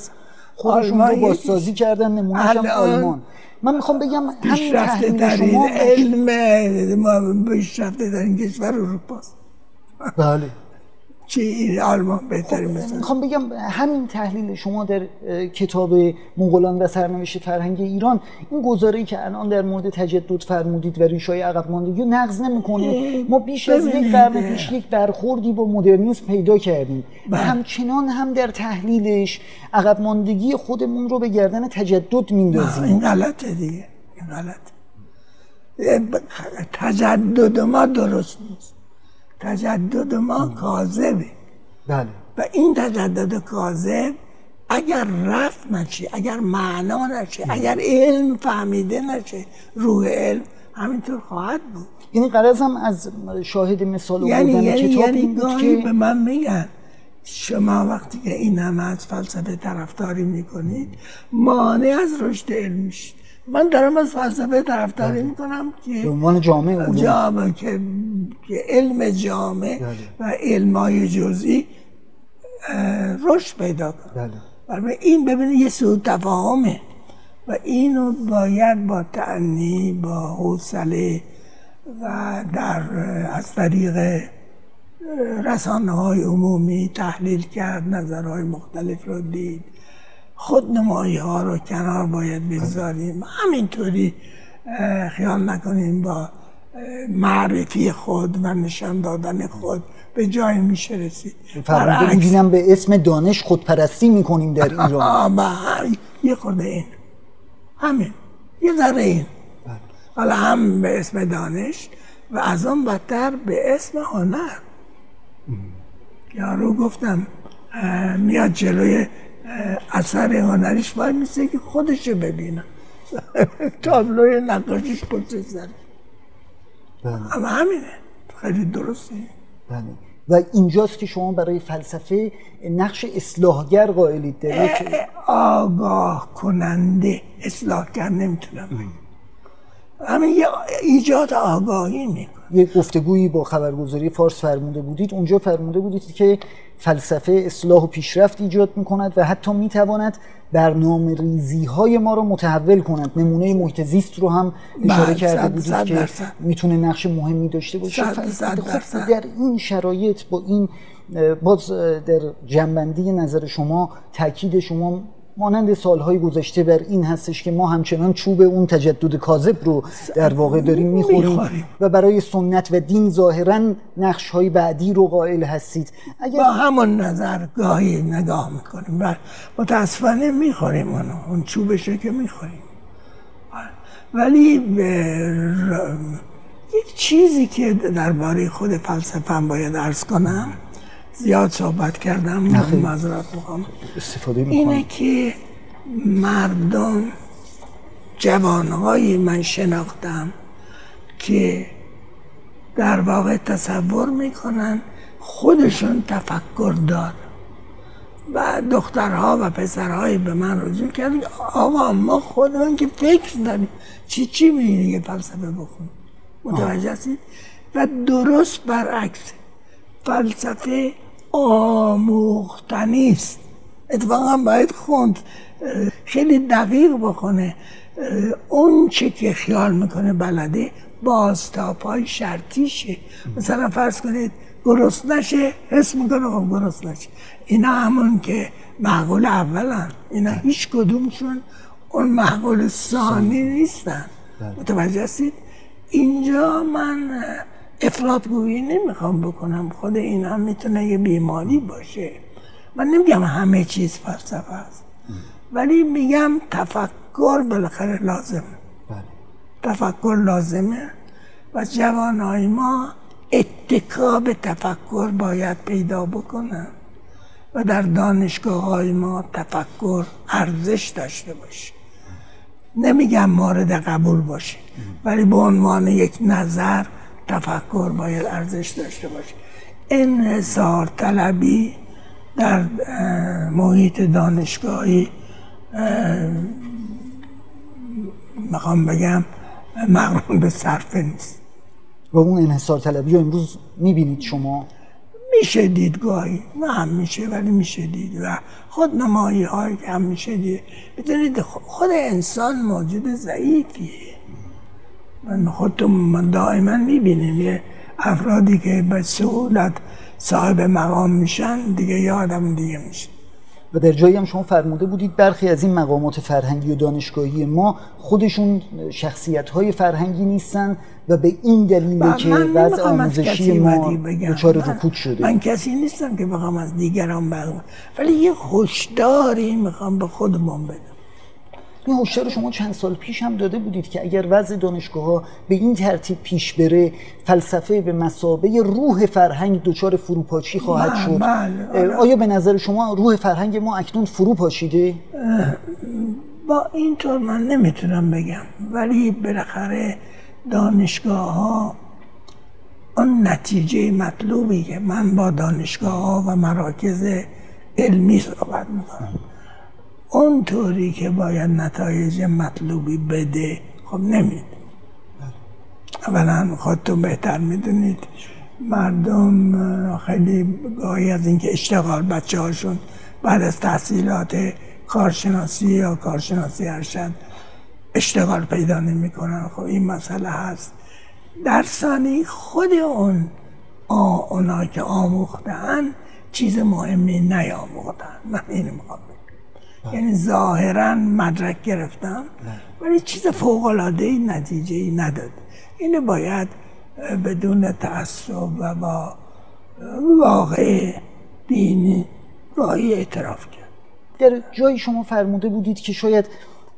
خودشون رو بازسازی کردن نمونهش هم آلمان. من می‌خوام بگم همین تحلیل در شما علم ما پیشرفته در این کشور اروپاست. بله. چی این آلمان بهترین مثال؟ می‌خوام بگم همین تحلیل شما در کتاب مغولان و سرنوشت فرهنگ ایران این گزاره‌ای که الان در مورد تجدد فرمودید و ریشای عقب ماندگی رو نقض نمی‌کنه ما بیش از یک قرن. پیش یک برخوردی با مدرنیسم پیدا کردیم. و بله. همچنان هم در تحلیلش عقب ماندگی خودمون رو به گردن تجدد میندازیم. این غلطه دیگه. این غلطه. تجدد ما درست نیست. تجدد ما کاذبه. بله. و این تجدد کاذب اگر رفت نشه اگر معنا نشه اگر علم فهمیده نشه روح علم همینطور خواهد بود. یعنی قرضم از شاهد مثال یعنی یعنی, یعنی گاهی که به من میگن شما وقتی که این همه از فلسفه طرفداری می‌کنید مانع از رشد علم میشید من دارم از فلسفه طرفداری می‌کنم به که عنوان جامعه جامعه که, علم جامع و علمای جزئی رشد پیدا کنه. بله. و این ببینید یه سوء تفاهمه و اینو باید با تعنی با حوصله و در از طریق رسانه های عمومی تحلیل کرد نظرهای مختلف رو دید. خودنمایی ها رو کنار باید بگذاریم. همینطوری خیال نکنیم با معرفی خود و نشان دادن خود به جای میشه رسید. بودینم به اسم دانش خودپرستی می‌کنیم در ایران هم یه خورده این. همین. یه ذره این. حالا هم به اسم دانش و از آن بدتر به اسم هنر. یارو گفتم میاد جلوی اثر هنریش باید میسه که خودشو ببینم (laughs) تابلوی نقاشیش پشت سر. بله. اما همینه. خیلی درسته. بله. و اینجاست که شما برای فلسفه نقش اصلاحگر قائلید در آگاه کننده اصلاح کرد نمی‌تونم. همین یه ایجاد آگاهی می‌کنه. یه گفتگویی با خبرگزاری فارس فرموده بودید. اونجا فرموده بودید که فلسفه اصلاح و پیشرفت ایجاد می‌کند و حتی می‌تواند برنامه ریزی های ما رو متحول کند نمونه محیط زیست رو هم اشاره بله، کرده صد- بودید که. می‌تونه نقش مهمی داشته باشه خب. در این شرایط با این باز در جنبندی نظر شما تاکید شما مانند سالهای گذشته بر این هستش که ما همچنان چوب اون تجدد کاذب رو در واقع داریم می‌خوریم. و برای سنت و دین ظاهرا نقش های بعدی رو قائل هستید. اگر با همون نظر گاهی نگاه می‌کنیم و متاسفانه می‌خوریم اونو. اون چوبشه که می‌خوریم. ولی به ر- یک چیزی که درباره خود فلسفه باید ارز کنم زیاد صحبت کردم معذرت می‌خوام. استفاده اینه می‌کنم که مردم جوانهایی من شناختم که در واقع تصور می‌کنن خودشون تفکر دار. و دخترها و پسرهایی به من رجوع کردن آقا ما خودمون که فکر داریم چی چی میگه یه فلسفه بخون. متوجه هستید؟ و درست برعکس فلسفه آموختنی است. اتفاقا باید خوند. خیلی دقیق بکنه اون چه که خیال می‌کنه بلده بازتاب های شرطیشه. مثلا فرض کنید گرست نشه حس می‌کنه خب گرست نشه. اینا همون که معقول اولن. اینا هیچ کدومشون اون معقول ثانی نیستن. متوجه هستید؟ اینجا من افراد گویی نمی‌خوام بکنم. خود این هم می‌تونه یه بیماری باشه. من نمیگم همه چیز فلسفه است. ولی میگم تفکر بالاخره لازمه تفکر لازمه و جوانهای ما اتکا به تفکر باید پیدا بکنن و در دانشگاه های ما تفکر ارزش داشته باشه. نمیگم مورد قبول باشه. ولی به عنوان یک نظر تفکر باید ارزش داشته باشه. انحصار طلبی در محیط دانشگاهی اه، می‌خوام بگم مقرون به صرفه نیست. و اون انحصار طلبی رو امروز می‌بینید شما؟ میشه دید گاهی نه هم میشه ولی میشه دید. و خود نمایی هایی که هم میشه دید. خود انسان موجود ضعیفیه. من خودتون من دائما می‌بینیم یه افرادی که به سهولت صاحب مقام میشن دیگه یه آدم دیگه میشه. و در جایی هم شما فرموده بودید برخی از این مقامات فرهنگی و دانشگاهی ما خودشون شخصیت های فرهنگی نیستن و به این دلیله که من وضع آموزشی ما. دچار رکود شده. من کسی نیستم که بخوام از دیگران بگم ولی یه هشداری می‌خوام به خودمون بدم. این هشدار شما چند سال پیش هم داده بودید که اگر وضع دانشگاه ها به این ترتیب پیش بره فلسفه به مسابه روح فرهنگ دچار فروپاشی خواهد بله، شد. بله، اه، آیا به نظر شما روح فرهنگ ما اکنون فرو پاشیده با اینطور من نمی‌تونم بگم ولی بالاخره دانشگاه ها اون نتیجه مطلوبی که من با دانشگاه ها و مراکز علمی صحبت می‌کنم. اون طوری که باید نتایج مطلوبی بده خب نمیده اولا خودتون بهتر می‌دونید. مردم خیلی گاهی از اینکه اشتغال بچه هاشون بعد از تحصیلات کارشناسی یا کارشناسی ارشد اشتغال پیدا نمی‌کنن. خب این مسئله هست. در ثانی خود اون آ اونا که آموختن چیز مهمی نیاموختن. من اینو می‌خوام یعنی ظاهرا مدرک گرفتم. ولی چیز فوق العاده نتیجه ای نداد. اینو باید بدون تعصب و با واقع دینی گاهی اعتراف کرد. در جایی شما فرموده بودید که شاید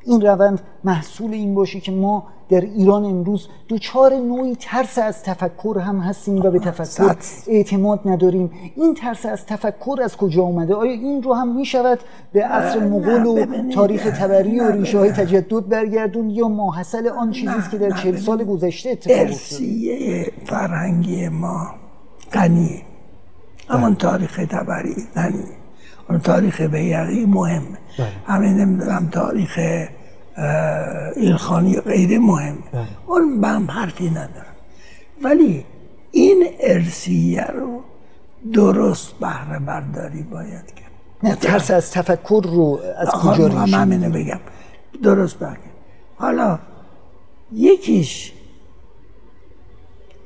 این روند محصول این باشه که ما در ایران امروز دوچار نوعی ترس از تفکر هم هستیم و به تفکر. اعتماد نداریم. این ترس از تفکر از کجا اومده؟ آیا این رو هم می شود به عصر مغول و تاریخ تبری و ریشه های. تجدد برگردون یا ماحصل آن چیزی که در چهل. سال گذشته اتفاق افتاده؟ فرهنگی ما غنیه. همون تاریخ تبری غنیه. اون تاریخ بیقی مهمه همین نمی‌دونم تاریخ ایلخانی غیر مهمه اون به هم حرفی ندارم ولی این ارسیه رو درست بهره برداری باید کرد. نه ترس از تفکر رو از کجا من بگم. درست بگم. حالا یکیش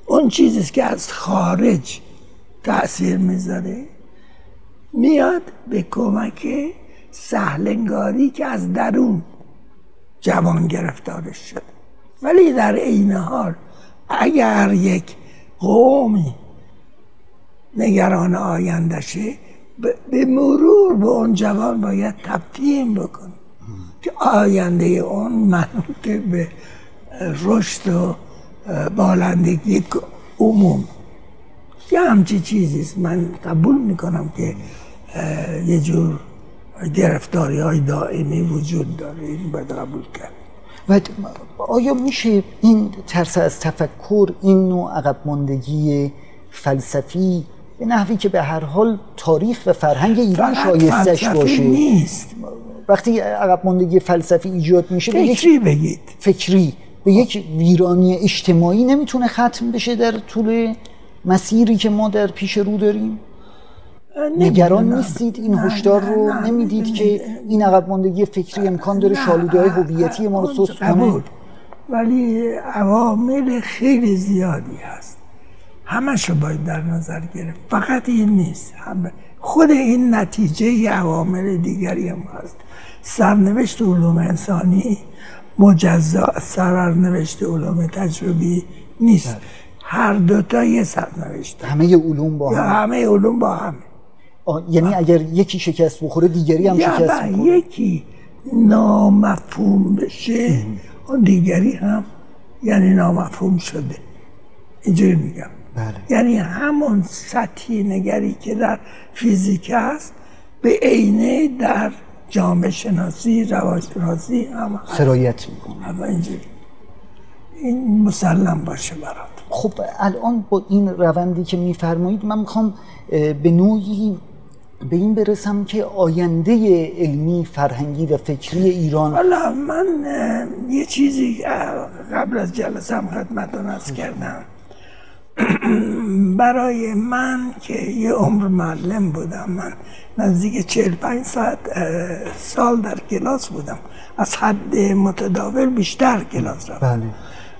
اون چیزی که از خارج تاثیر می‌ذاره میاد به کمک سهلنگاری که از درون جوان گرفتارش شده ولی در عین حال اگر یک قومی نگران آیندشه به مرور به اون جوان باید تبتیم بکنه. که آینده اون منوط به رشد و بالندگی عموم. یه همچی چیزیست من قبول می‌کنم که یه جور گرفتاری های دائمی وجود داره. این باید قبول کرد. و آیا میشه این ترس از تفکر این نوع عقب ماندگی فلسفی به نحوی که به هر حال تاریخ و فرهنگ ایران شایستش باشه؟ نیست. وقتی عقب ماندگی فلسفی ایجاد میشه به فکری بگید. فکری به یک ویرانی اجتماعی نمی‌تونه ختم بشه در طول مسیری که ما در پیش رو داریم؟ نگران. نیستید؟ این هشدار رو نمی‌دید که این عقب ماندگی فکری امکان داره شالوده های هویتی ما رو سست. کنه؟ ولی عوامل خیلی زیادی هست. همشو باید در نظر گرفت. فقط این نیست. هم- خود این نتیجه عوامل دیگری هم هست. سرنوشت علوم انسانی مجزا سرنوشت علوم تجربی نیست. هر دوتا یه سرنوشت همه علوم با هم. همه علوم با همه. آه، یعنی اگر یکی شکست بخوره دیگری هم شکست و می‌خوره یکی نامفهوم بشه اون دیگری هم یعنی نامفهوم شده. اینجوری میگم. بله. یعنی همون سطحی نگری که در فیزیک هست به عینه در جامعه شناسی روانشناسی هم سرایت می‌کنه. اینجوری. این مسلم باشه برات. خب الان با این روندی که میفرمایید من می‌خوام به نوعی به این برسم که آینده علمی فرهنگی و فکری ایران حالا من یه چیزی قبل از جلسه هم خدمتتون ارز کردم. (clears throat) برای من که یه عمر معلم بودم من نزدیک 45 ساعت سال در کلاس بودم. از حد متداول بیشتر کلاس رفتم. بله.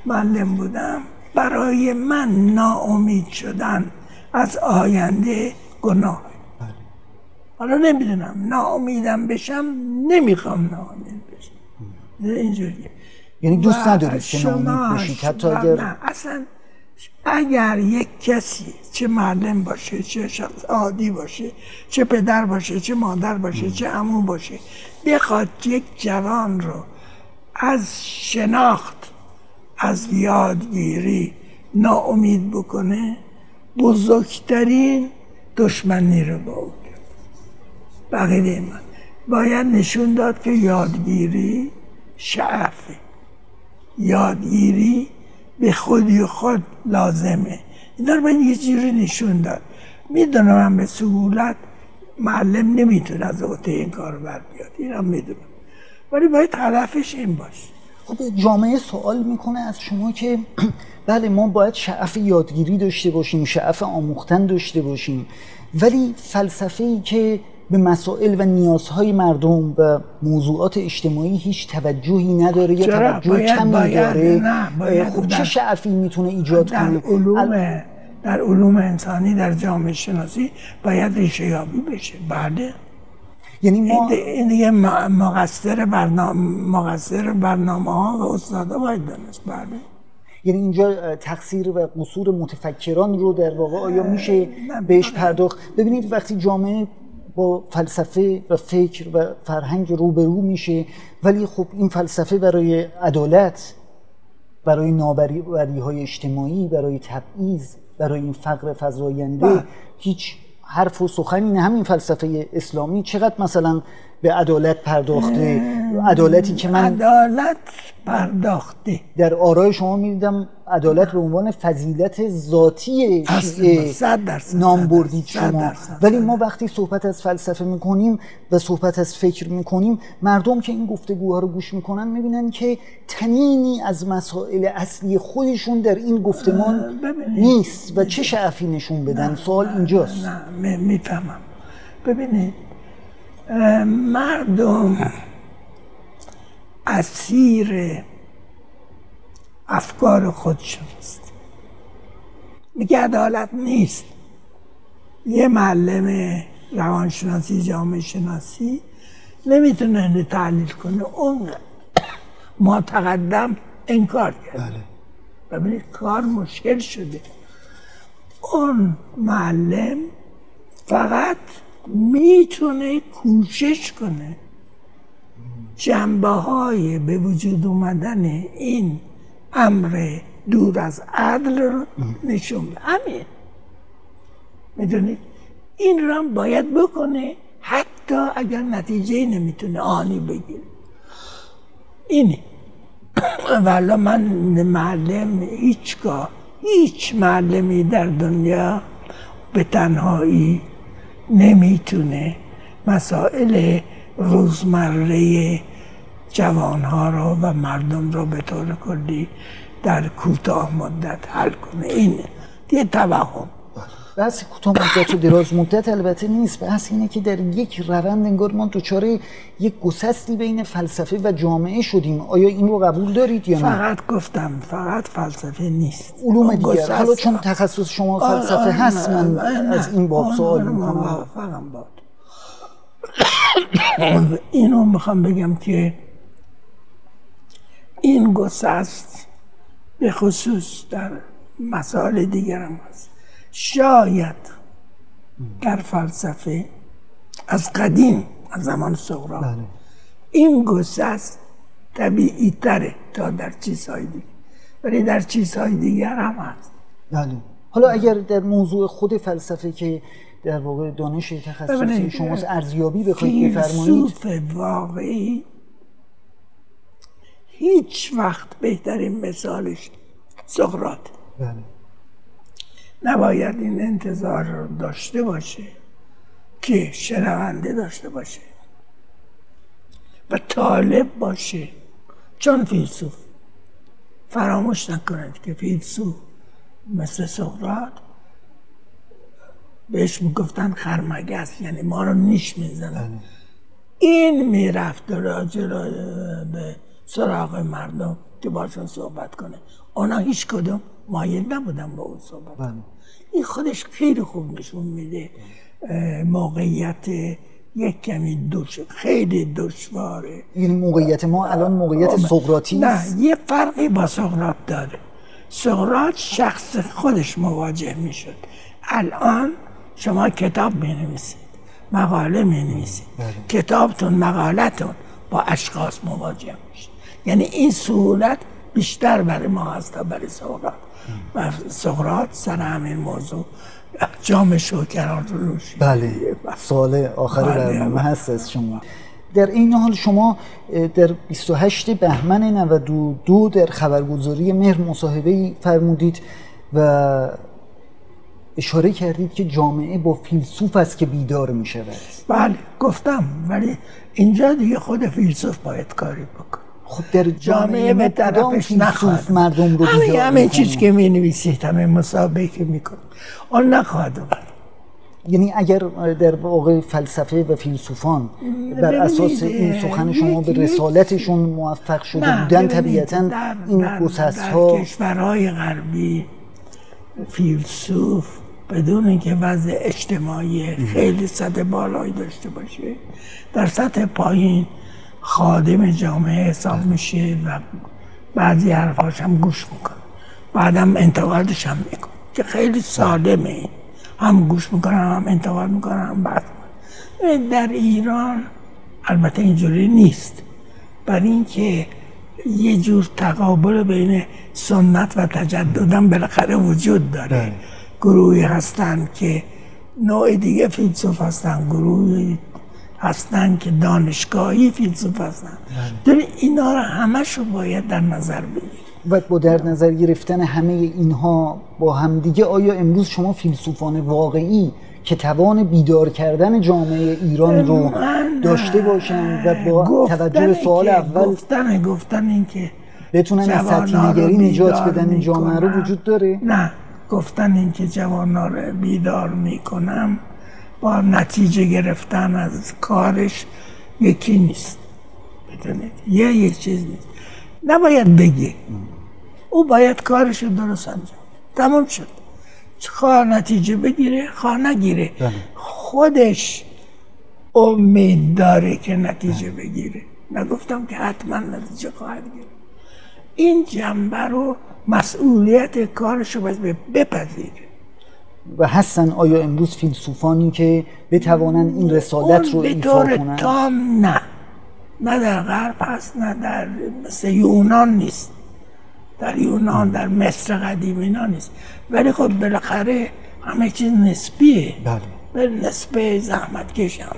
معلم بودم. برای من ناامید شدن از آینده گناه. حالا نمی‌دونم. ناامیدم بشم نمی‌خوام ناامید بشم. اینجوریه. یعنی دوست ندارید که ناامید بشید؟ حتی اگر اصلا اگر یک کسی چه معلم باشه چه شخص عادی باشه چه پدر باشه چه مادر باشه چه عمو باشه بخواد یک جوان رو از شناخت از یادگیری ناامید بکنه بزرگترین دشمنی رو با او بقیه من باید نشون داد که یادگیری شعفه یادگیری به خودی خود لازمه. اینا رو باید یه جوری نشون داد. می‌دونم من به سهولت معلم نمی‌تونه از عهده این کار بر بیاد. اینم می‌دونم. ولی باید هدفش این باشه. خب جامعه سوال می‌کنه از شما که (clears throat) بله ما باید شعف یادگیری داشته باشیم شعف آموختن داشته باشیم. ولی فلسفه ای که به مسائل و نیازهای مردم و موضوعات اجتماعی هیچ توجهی نداره یا؟ توجه باید- کمی باید- داره خب چه شعفی می‌تونه ایجاد در کنه؟ علوم در علوم انسانی در جامعه شناسی باید ریشه یابی بشه. بله. یعنی ما این- دیگه مقصر برنامه مقصر برنامه ها و استادا باید دانست. بله. یعنی اینجا تقصیر و قصور متفکران رو در واقع آیا میشه بهش نه. پرداخت؟ ببینید وقتی جامعه با فلسفه و فکر و فرهنگ روبرو میشه ولی خب این فلسفه برای عدالت برای نابری های اجتماعی برای تبعیض برای این فقر فزاینده بله. هیچ حرف و سخنی نه همین فلسفه اسلامی چقدر مثلا به عدالت پرداخته عدالتی که من عدالت پرداخته در آرای شما می‌دیدم عدالت به عنوان فضیلت ذاتی اصلا، صد درصد، نام بردید شما. ولی ما وقتی صحبت از فلسفه می‌کنیم و صحبت از فکر می‌کنیم مردم که این گفتگوها رو گوش می‌کنن می‌بینن که تنینی از مسائل اصلی خودشون در این گفتمان. نیست و چه شعفی نشون بدن؟ سوال اینجاست. نه می- می‌فهمم. ببینید مردم اسیر افکار خودشون است میگه عدالت نیست. یه معلم روانشناسی جامعه شناسی نمی‌تونه اینو تحلیل کنه. اون ما تقدم انکار کرد. ببینید کار مشکل شده. اون معلم فقط می‌تونه کوشش کنه جنبه های به وجود اومدن این امر دور از عدل رو نشون همین. می‌دونید این رو باید بکنه حتی اگر نتیجه نمی‌تونه آنی بگیره. اینه. (coughs) والا من معلم هیچگاه هیچ معلمی در دنیا به تنهایی نمی‌تونه مسائل روزمره جوانها رو و مردم رو به طور کلی در کوتاه مدت حل کنه. این یه توهم. بحث کوتاه مدت و دراز مدت البته نیست. بحث اینه که در یک روند انگار ما دچار یک گسستی بین فلسفه و جامعه شدیم. آیا این رو قبول دارید یا نه؟ فقط گفتم فقط فلسفه نیست. علوم دیگر. حالا چون تخصص شما فلسفه هست من از این باب سوال می‌کنم. (coughs) اینو می‌خوام بگم که این گسست به خصوص در مسائل دیگر هم هست. شاید در فلسفه از قدیم از زمان سقراط بله. این گسست طبیعی تره تا در چیزهای دیگه. ولی در چیزهای دیگر هم هست. بله. حالا اگر در موضوع خود فلسفه که در واقع دانش تخصصی شماست ارزیابی بخواید بفرمایید. فیلسوف واقعی هیچ وقت بهترین مثالش سقراط. بله. نباید این انتظار رو داشته باشه که شنونده داشته باشه و طالب باشه چون فیلسوف فراموش نکنید که فیلسوف مثل سقراط بهش می‌گفتن خرمگس یعنی ما رو نیش می‌زنن. این می‌رفت راجع را به سراغ مردم که باشون صحبت کنه. اونا هیچ کدوم مایل نبودن با اون صحبت. بله. این خودش خیلی خوب نشون میده موقعیت یک کمی دوش خیلی دشواره. این موقعیت ما الان موقعیت سقراطی نه یه فرقی با سقراط داره. سقراط شخص خودش مواجه می‌شد. الان شما کتاب می نویسید مقاله می نویسید کتابتون مقالتون با اشخاص مواجه میشید یعنی این سهولت بیشتر برای ما هست تا برای سقراط. و سقراط سر همین موضوع. جام شوکران رو روشید بله. سوال آخر بله. برنامه هست از شما. در این حال شما در 28 بهمن 92 در خبرگزاری مهر مصاحبه فرمودید و اشاره کردید که جامعه با فیلسوف است که بیدار می شود بله گفتم ولی اینجا دیگه خود فیلسوف باید کاری بکن خب در جامعه به طرفش نخواهد مردم رو بیدار همه؟ چیز که می نویسید همه مسابقه که میکن آن نخواهد اومد یعنی اگر در واقع فلسفه و فیلسوفان بر اساس این سخن شما به رسالتشون موفق شده بودن طبیعتا در- این گسست در ها کشورهای غربی فیلسوف بدون اینکه وضع اجتماعی خیلی سطح بالایی داشته باشه در سطح پایین خادم جامعه حساب میشه و بعضی حرفاش هم گوش می‌کنه. بعدم انتقادش هم می‌کنه. که خیلی سالمه. این هم گوش می‌کنن هم انتقاد می‌کنن هم در ایران البته اینجوری نیست. برای اینکه یه جور تقابل بین سنت و تجددم بالاخره وجود داره. گروهی هستن که نوع دیگه فیلسوف هستن گروهی هستن که دانشگاهی فیلسوف هستن. در اینا رو همش رو باید در نظر بگیریم و با در نظر گرفتن همه اینها با همدیگه آیا امروز شما فیلسوفان واقعی که توان بیدار کردن جامعه ایران رو داشته باشند و با توجه به سوال اول گفتن گفتن این که بتونن از سطحی نجات بدن این جامعه رو وجود داره؟ نه. گفتن این که جوانها رو بیدار می‌کنم. با نتیجه گرفتن از کارش یکی نیست. بدونید. یه یک چیز نیست. نباید بگی. او باید کارش رو درست انجام تمام شد. خواه نتیجه بگیره خواه نگیره. بله. خودش امید داره که نتیجه بگیره. نگفتم که حتما نتیجه خواهد گیره این جنبه رو مسئولیت کارش رو باید بپذیره. و هستن آیا امروز فیلسوفانی که بتوانند این رسالت رو ایفا کنند؟ تام نه. نه در غرب هست نه در مثل یونان نیست. در یونان در مصر قدیم اینا نیست. ولی خب بالاخره همه چیز نسبیه. بله. به نسبه زحمت کشم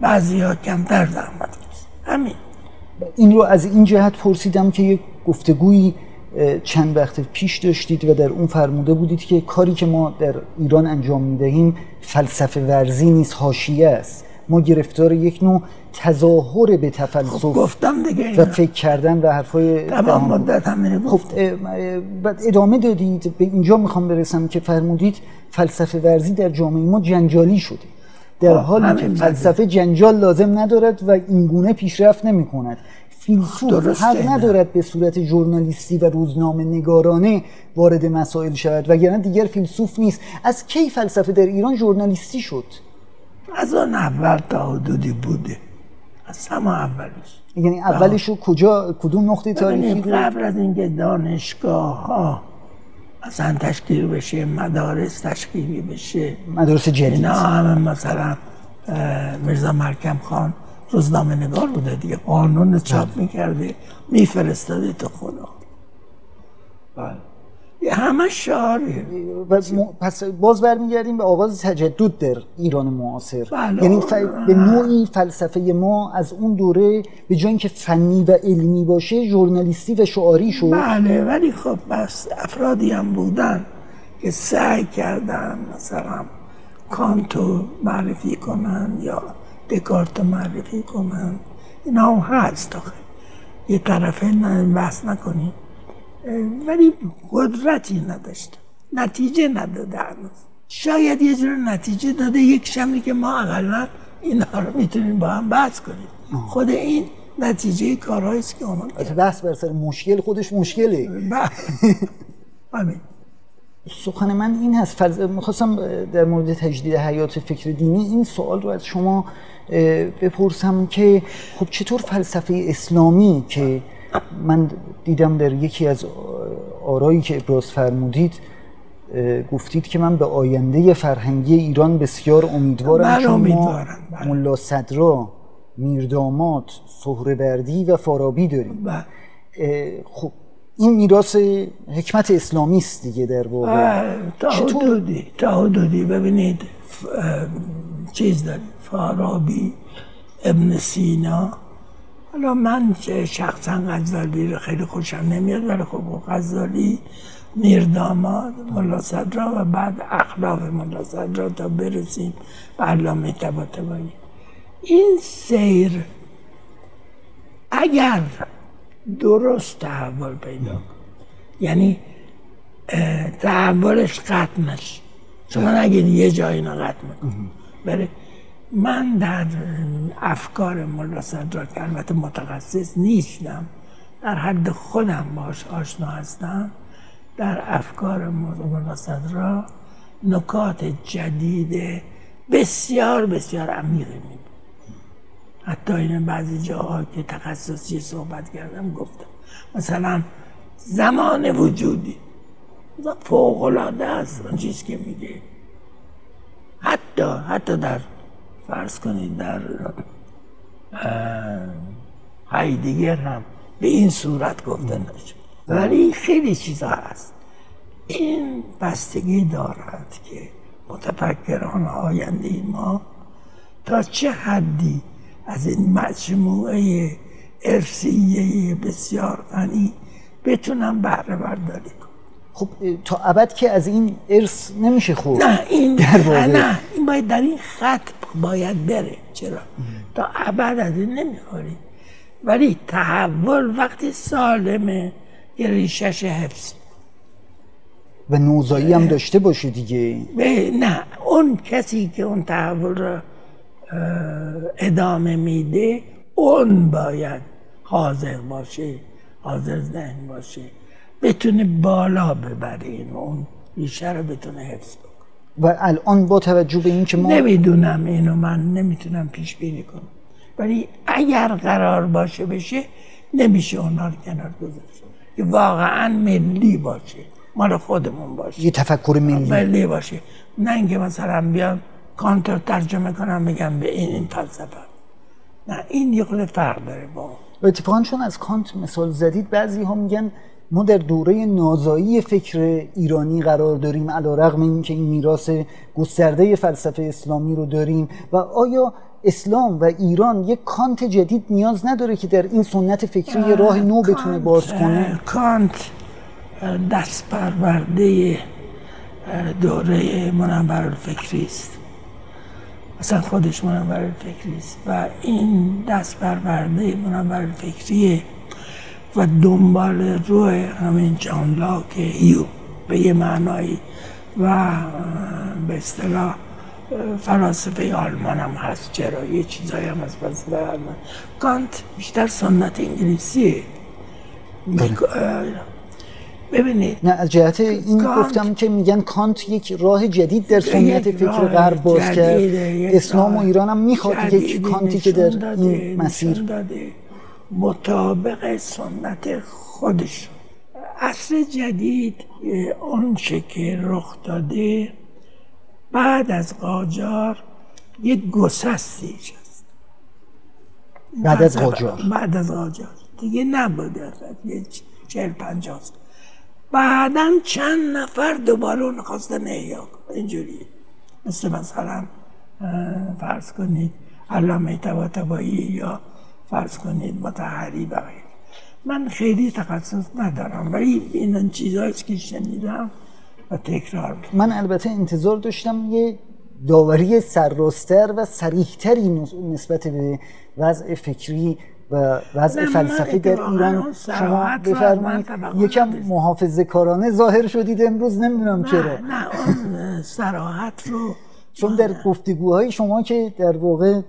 بعضی ها کمتر زحمت کش همین. این رو از این جهت پرسیدم که یک گفتگویی چند وقت پیش داشتید و در اون فرموده بودید که کاری که ما در ایران انجام می‌دهیم فلسفه ورزی نیست حاشیه است. ما گرفتار یک نوع تظاهر به تفلسف خب گفتم دیگه و فکر کردن و حرفای تمام مدت هم خب بعد ادامه دادید. به اینجا می‌خوام برسم که فرمودید فلسفه ورزی در جامعه ما جنجالی شده. در خب، حالی که فلسفه جنجال لازم ندارد و اینگونه پیشرفت نمی کند فیلسوف حق ندارد به صورت ژورنالیستی و روزنامه نگارانه وارد مسائل شود وگرنه دیگر فیلسوف نیست. از کی فلسفه در ایران ژورنالیستی شد؟ از آن اول تا حدودی بوده. از همه اولش یعنی اولش رو کجا کدوم نقطه تاریخی قبل از اینکه دانشگاه ها اصلا تشکیل بشه مدارس تشکیلی بشه. مدارس جدید. اینا همه مثلا مرزا مرکم خان روزنامه نگار بوده دیگه. قانون چاپ بله. می‌کرده میفرستاده تو خونه. بله. همه شعاره پس باز برمیگردیم به آغاز تجدد در ایران معاصر. بله. یعنی ف... به نوعی فلسفه ما از اون دوره به جای اینکه فنی و علمی باشه ژورنالیستی و شعاری شد. بله ولی خب بس افرادی هم بودن که سعی کردن مثلا کانتو معرفی کنن یا دکارت معرفی کنن اینا هم هست آخه. یه طرفه بحث نکنیم ولی قدرتی نداشته. نتیجه نداده هنوز. شاید یه جور نتیجه داده یک شمی که ما اقلا اینها رو می‌تونیم با هم بحث کنیم. خود این نتیجه کارهایی است که اونا بحث بر سر مشکل خودش مشکله. همین. سخن من این هست. می‌خواستم در مورد تجدید حیات فکر دینی این سوال رو از شما بپرسم که خب چطور فلسفه اسلامی که من دیدم در یکی از آرایی که ابراز فرمودید گفتید که من به آینده فرهنگی ایران بسیار امیدوارم چون ما بله. ملا صدرا میردامات سهروردی و فارابی داریم بله. خب این میراث حکمت اسلامی است دیگه در واقع. تا حدودی تا حدودی. ببینید چیز داریم. فارابی ابن سینا. حالا من شخصا غزالی رو خیلی خوشم نمیاد ولی خب غزالی میرداماد ملا صدرا و بعد اخلاق ملا صدرا تا برسیم به علامه طباطبایی این سیر اگر درست تحول پیدا یعنی تحولش نشه شما نگید یه جایی اینا قطع بره من در افکار ملا صدرا که البته متخصص نیستم در حد خودم باش آشنا هستم در افکار ملا صدرا نکات جدید بسیار بسیار عمیقی می حتی این بعضی جاها که تخصصی صحبت کردم گفتم. مثلا زمان وجودی. فوق العاده است اون چیز که میگه. حتی حتی در فرض کنید در هایدگر هم به این صورت گفته نشد. ولی خیلی چیزا هست. این بستگی دارد که متفکران آینده ما تا چه حدی از این مجموعه ارسیه بسیار غنی بتونم بهره برداری خب تا ابد که از این ارث نمیشه خورد. نه این در واقع. نه. این باید در این خط باید بره. چرا؟ تا ابد از این نمی‌خوری. ولی تحول وقتی سالمه یه ریشش حفظ. و نوزایی هم داشته باشه دیگه. نه اون کسی که اون تحول رو اه، ادامه میده اون باید حاضر باشه حاضر ذهن باشه. بتونه بالا ببره این اون ریشه رو بتونه حفظ کنه. و الان با توجه به اینکه ما نمی‌دونم اینو من نمی‌تونم پیش بینی کنم. ولی اگر قرار باشه بشه نمیشه اونا رو کنار گذاشت. که واقعا ملی باشه. مال خودمون باشه. یه تفکر ملی. ملی باشه. نه اینکه مثلا بیان کانت رو ترجمه کنم بگم به این این فلسفه. نه این یه خود فرق داره با اتفاقا چون از کانت مثال زدید بعضی ها میگن ما در دوره نازایی فکر ایرانی قرار داریم علا رغم این که این میراث گسترده فلسفه اسلامی رو داریم و آیا اسلام و ایران یک کانت جدید نیاز نداره که در این سنت فکری یه راه نو بتونه باز کنه؟ کانت دست پرورده دوره منور الفکری است. اصلا خودش منور الفکری است و این دست پرورده منور الفکریه و دنبال روی همین جان لاک هیو به یه معنایی و به اصطلاح فلاسفه آلمان هم هست چرا؟ یه چیزایی هم از فلسفه آلمان. کانت بیشتر سنت انگلیسیه. میگ- اه، ببینید. نه از جهت این کانت- گفتم که میگن کانت یک راه جدید در سنت فکر غرب باز کرد. اسلام و ایران هم می‌خواد یک کانتی که در این مسیر داده. مطابق سنت خودش عصر جدید اه، اون چه که رخ داده بعد از قاجار یک گسستی هست بعد از قاجار بعد از قاجار دیگه نبوده. یه چهل پنجاه. بعدا چند نفر دوباره اون خواستن احیا. اینجوری مثل مثلا فرض کنید علامه طباطبایی یا فرض کنید متحری و. من خیلی تخصص ندارم ولی این چیزهاییست که شنیدم و تکرار می‌کنم. من البته انتظار داشتم یه داوری سرراستر و سریحتری نسبت به وضع فکری و وضع فلسفی در ایران شما بفرمایید یکم. محافظه کارانه ظاهر شدید امروز نمی‌دونم چرا نه نه اون اه، صراحت رو چون در گفتگوهای شما که در واقع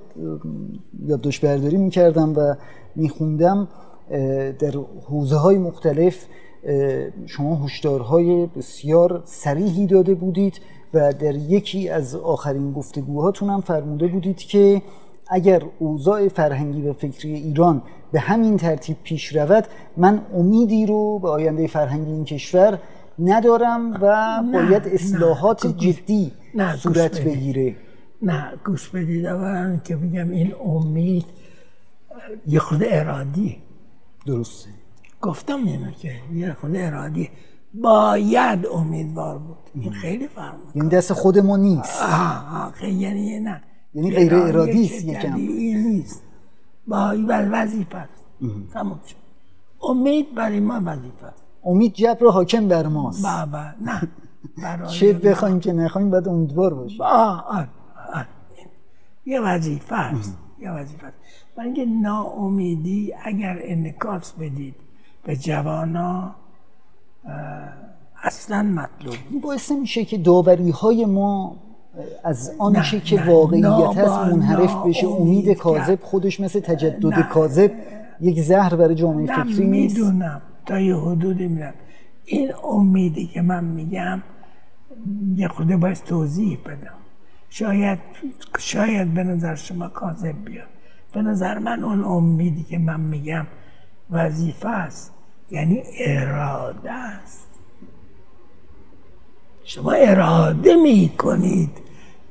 یادداشت برداری می‌کردم و میخوندم در حوزه های مختلف شما هشدارهای بسیار سریحی داده بودید و در یکی از آخرین گفتگوهاتون هم فرموده بودید که اگر اوضاع فرهنگی و فکری ایران به همین ترتیب پیش رود من امیدی رو به آینده فرهنگی این کشور ندارم و باید اصلاحات جدی نه، گوش صورت بدید. بگیره. نه گوش بدید اولا که میگم این امید یه خود ارادی. درسته. گفتم اینو که یه خود ارادی. باید امیدوار بود. این خیلی فرق می‌کنه. یعنی دست خود ما نیست. آه آه خیلی یعنی نه. یعنی غیر ارادی است یکم. نیست. با وظیفه است. تموم شد. امید برای ما وظیفه است. امید جبر حاکم بر ماست. بابا نه. برای چه. بخوایم که نخوایم باید امیدوار باشیم. آه آه آه. یه وظیفه است. یه وظیفه است. برای ناامیدی اگر انکاس بدید به جوانا اصلا مطلوب این باعث نمیشه که داوری های ما از آنچه که نه، واقعیت هست منحرف بشه. امید کاذب. خودش مثل تجدد. کاذب یک زهر برای جامعه فکری نیست. می‌دونم. تا یه حدودی می‌دونم این امیدی که من میگم یه خود باید توضیح بدم. شاید شاید به نظر شما کاذب بیاد. به نظر من اون امیدی که من میگم وظیفه است یعنی اراده است. شما اراده می‌کنید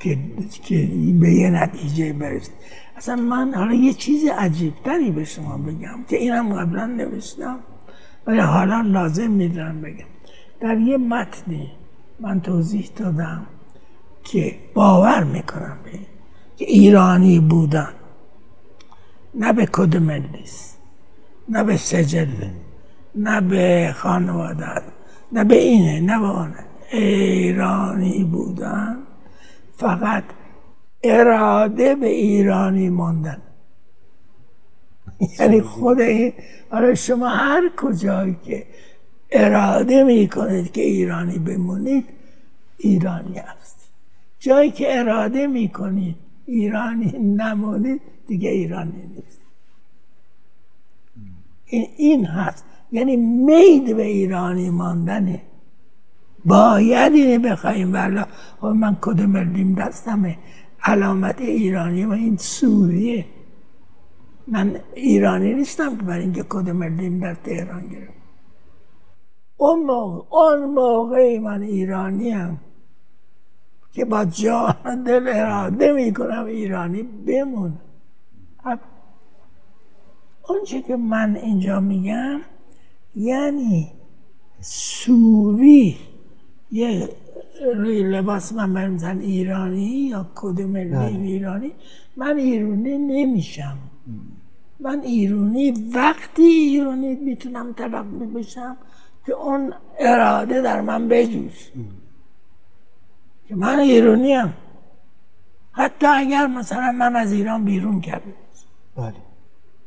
که, که به یه نتیجه برسید. اصلا من حالا یه چیز عجیبتری به شما بگم که اینم قبلا نوشتم. ولی حالا لازم می‌دونم بگم. در یه متنی من توضیح دادم که باور می‌کنم به که ایرانی بودن. نه به کد ملیست نه به سجل نه به خانواده نه به اینه نه به آنه ایرانی بودن فقط اراده به ایرانی ماندن یعنی خود این آره شما هر کجایی که اراده می کنید که ایرانی بمونید ایرانی هست جایی که اراده می کنید ایرانی نمونید دیگه ایرانی نیست. این هست. یعنی مید به ایرانی ماندنه باید اینه بخوایم. خب من کد ملیم دستمه. علامت ایرانی و این سوریه. من ایرانی نیستم که برای اینکه کد ملیم در تهران گرفت اون موقع, اون موقع من ایرانی هم که با جان دل اراده می‌کنم ایرانی بمون اون که من اینجا میگم یعنی سوری یه روی لباس من برمیزن ایرانی یا کد ملی بله. ایرانی من ایرانی نمیشم. من ایرانی وقتی ایرانی می‌تونم تلقی بشم که اون اراده در من بجوش. که من ایرانی هم حتی اگر مثلا من از ایران بیرون کرده بله.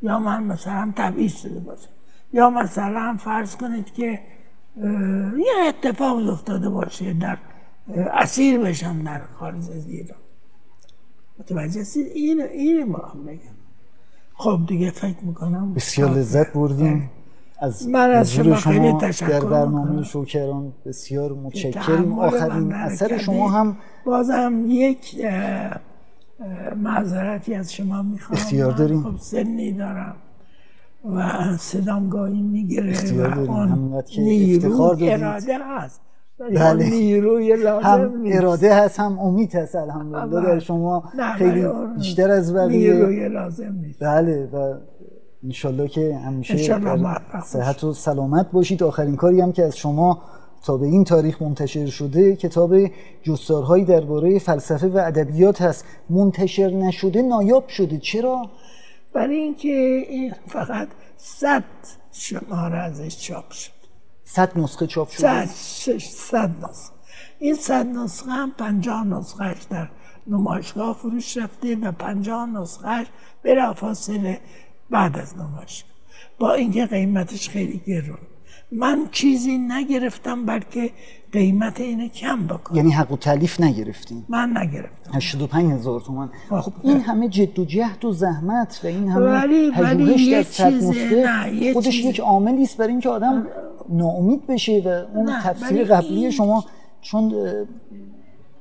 یا من مثلا تبعیض شده باشم. یا مثلا فرض کنید که یه اتفاق افتاده باشه در اسیر بشم در خارج از ایران. متوجه این این ما هم بگم. خب دیگه فکر می‌کنم بسیار لذت بردیم. از من از شما خیلی تشکر در برنامه شوکران بسیار متشکریم. آخرین اثر شما هم بازم یک معذرتی از شما می‌خوام. اختیار داریم. خب سنی دارم و صدام گاهی می‌گیره اختیار داریم. که افتخار اراده هست بله. نیروی لازم هم اراده هست هم امید هست الحمدلله. در شما خیلی بیشتر از بقیه. نیروی لازم نیست. بله و انشالله که همیشه صحت و سلامت باشید. آخرین کاری هم که از شما تا به این تاریخ منتشر شده کتاب جستارهایی درباره فلسفه و ادبیات هست. منتشر نشده نایاب شده. چرا؟ برای اینکه این فقط صد شماره ازش چاپ شد. صد نسخه چاپ شده؟ صد نسخه. این صد نسخه هم پنجاه نسخهش در نمایشگاه فروش رفته و پنجاه نسخهش بلا فاصله بعد از نمایشگاه. با اینکه قیمتش خیلی گرون من چیزی نگرفتم بلکه قیمت اینه کم بکنم یعنی حق و تعلیف نگرفتیم. من نگرفتم. 85 هزار تومن خب, خب این همه جد و جهد و زحمت و این همه پژوهش در صد خودش یک عاملی است برای اینکه آدم ناامید بشه و اون تفسیر قبلی شما چون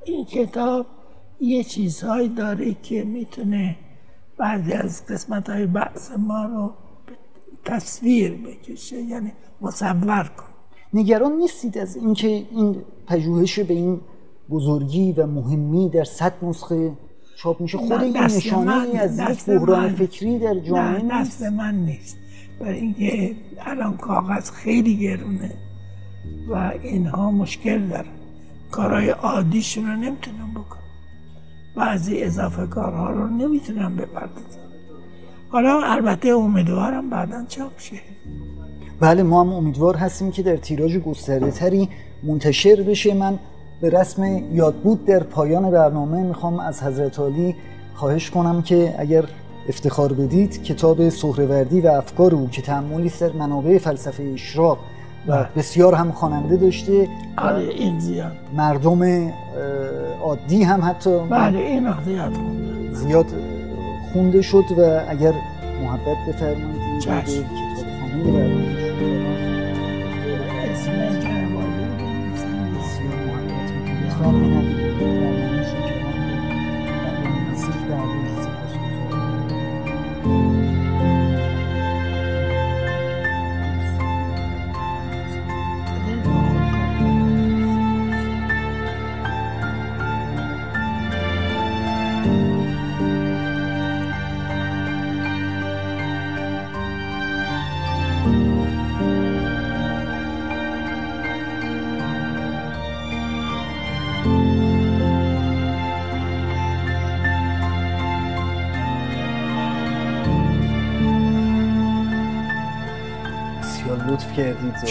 این کتاب یه چیزهایی داره که می‌تونه بعضی از قسمت های بحث ما رو تصویر بکشه یعنی مصور کن نگران نیستید از اینکه این پژوهش به این بزرگی و مهمی در صد نسخه چاپ میشه. خود این نشانه از یک بحران فکری در جامعه نه دست من نیست. برای اینکه الان کاغذ خیلی گرونه و اینها مشکل دارن کارهای عادیشون رو نمی‌تونم بکن بعضی اضافه کارها رو نمی‌تونم بپردازم. حالا البته امیدوارم بعدا چاپ شه. بله ما هم امیدوار هستیم که در تیراژ گسترده تری منتشر بشه. من به رسم یادبود در پایان برنامه می‌خوام از حضرت علی خواهش کنم که اگر افتخار بدید کتاب سهروردی و افکار او که تعملی سر منابع فلسفه اشراق و بله. بسیار هم خواننده داشته بله این زیاد. مردم عادی هم حتی بله این زیاد خونده. شد و اگر محبت بفرمایید این کتاب خانه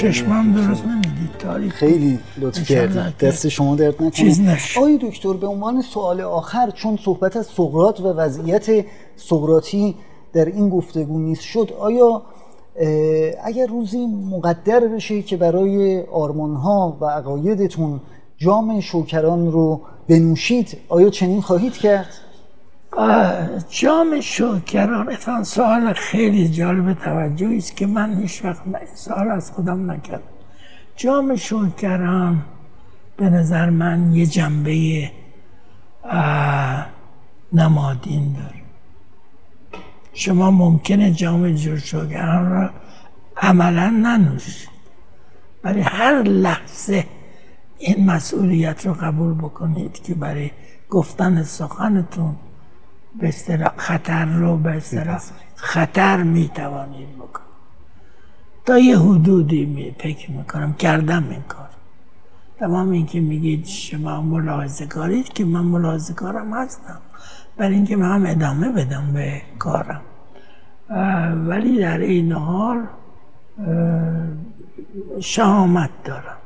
چشمم درست نمی‌دید تاریخ خیلی لطف کردید که دست شما درد نکنه چیز نشه. آقای دکتر به عنوان سوال آخر چون صحبت از سقراط و وضعیت سقراطی در این گفتگو نیست شد آیا اگر روزی مقدر بشه که برای آرمانها و عقایدتون جام شوکران رو بنوشید آیا چنین خواهید کرد؟ جام شوکران اتفاقا سوال خیلی جالب توجهی است که من هیچ وقت سوال از خودم نکردم. جام شوکران به نظر من یه جنبه نمادین داره. شما ممکنه جام شوکران را عملا ننوشید ولی هر لحظه این مسئولیت رو قبول بکنید که برای گفتن سخنتون به خطر رو به خطر می توانید بکنید. تا یه حدودی می فکر می‌کنم کردم این کار. تمام این که میگید شما ملاحظه کارید که من ملاحظه کارم هستم. برای اینکه من هم ادامه بدم به کارم. ولی در این حال شهامت دارم.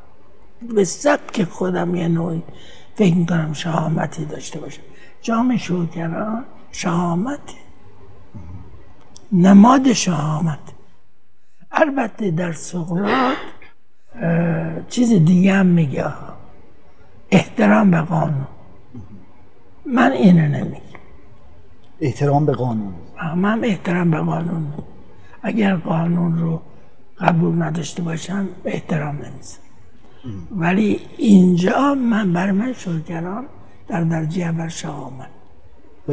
به سبک خودم یه نوعی فکر می‌کنم شهامتی داشته باشم. جام شوکران شهامت. نماد شهامت. البته در سقراط چیز دیگه هم میگه. احترام به قانون. من اینو نمیگم. احترام به قانون. من احترام به قانون. اگر قانون رو قبول نداشته باشم احترام نمی‌ذارم. ولی اینجا من بر من شوکران در درجه اول شهامت. و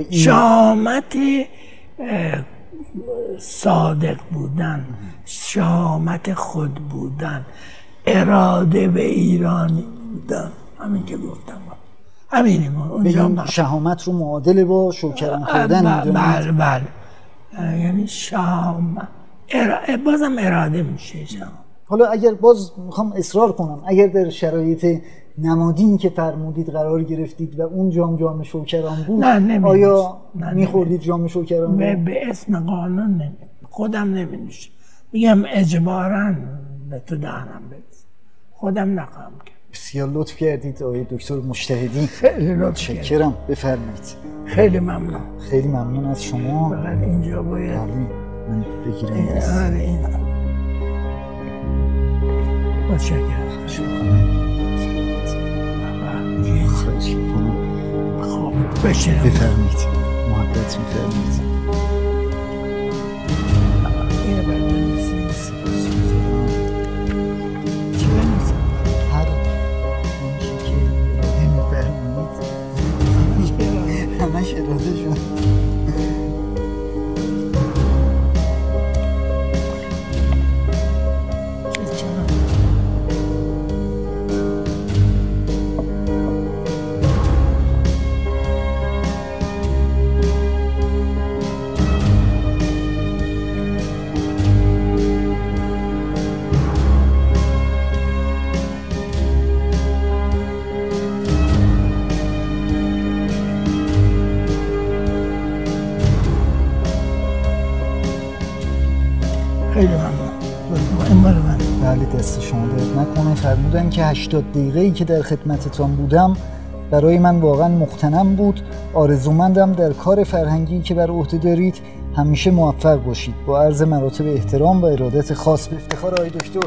اه، صادق بودن شهامت خود بودن اراده به ایرانی بودن همین که گفتم. به اونجا شهامت رو معادل با شوکران خوردن بله؟ بله بله. یعنی شهامت ارا- بازم اراده میشه شهامت حالا اگر باز می‌خوام اصرار کنم اگر در شرایط نمادین که فرمودید قرار گرفتید و اون جام جام شوکران بود نه، نمی‌نوشت. آیا نه، میخوردید جام شوکران به, به اسم قانون نمی خودم نمی میگم اجبارا به تو دهنم برس خودم نخواهم کرد. بسیار لطف کردید آقای دکتر مجتهدی. خیلی لطف. شکرم بفرمایید. خیلی ممنون. خیلی ممنون از شما. فقط اینجا باید. بله من بگیرم. این. آره این. متشکرم. چی بنویسم؟ هر آنچه که نمیفرمایید همش اراده خیلی ممنون. لطفاً. این مال من بله دست شما درد نکنه. فرمودن که 80 دقیقه ای که در خدمتتان بودم برای من واقعا مختنم بود. آرزومندم در کار فرهنگی که بر عهده دارید همیشه موفق باشید. با عرض مراتب احترام و ارادت خاص به افتخار آقای دکتر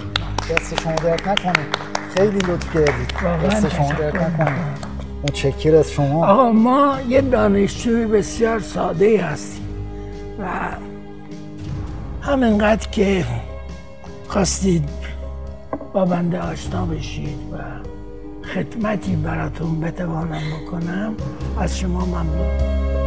دست شما درد نکنه. خیلی لطف کردید. دست شما درد نکنه. متشکر از شما. آقا ما یه دانشجوی بسیار ساده هستیم و همینقدر که خواستید با بنده آشنا بشید و خدمتی براتون بتوانم بکنم از شما ممنون.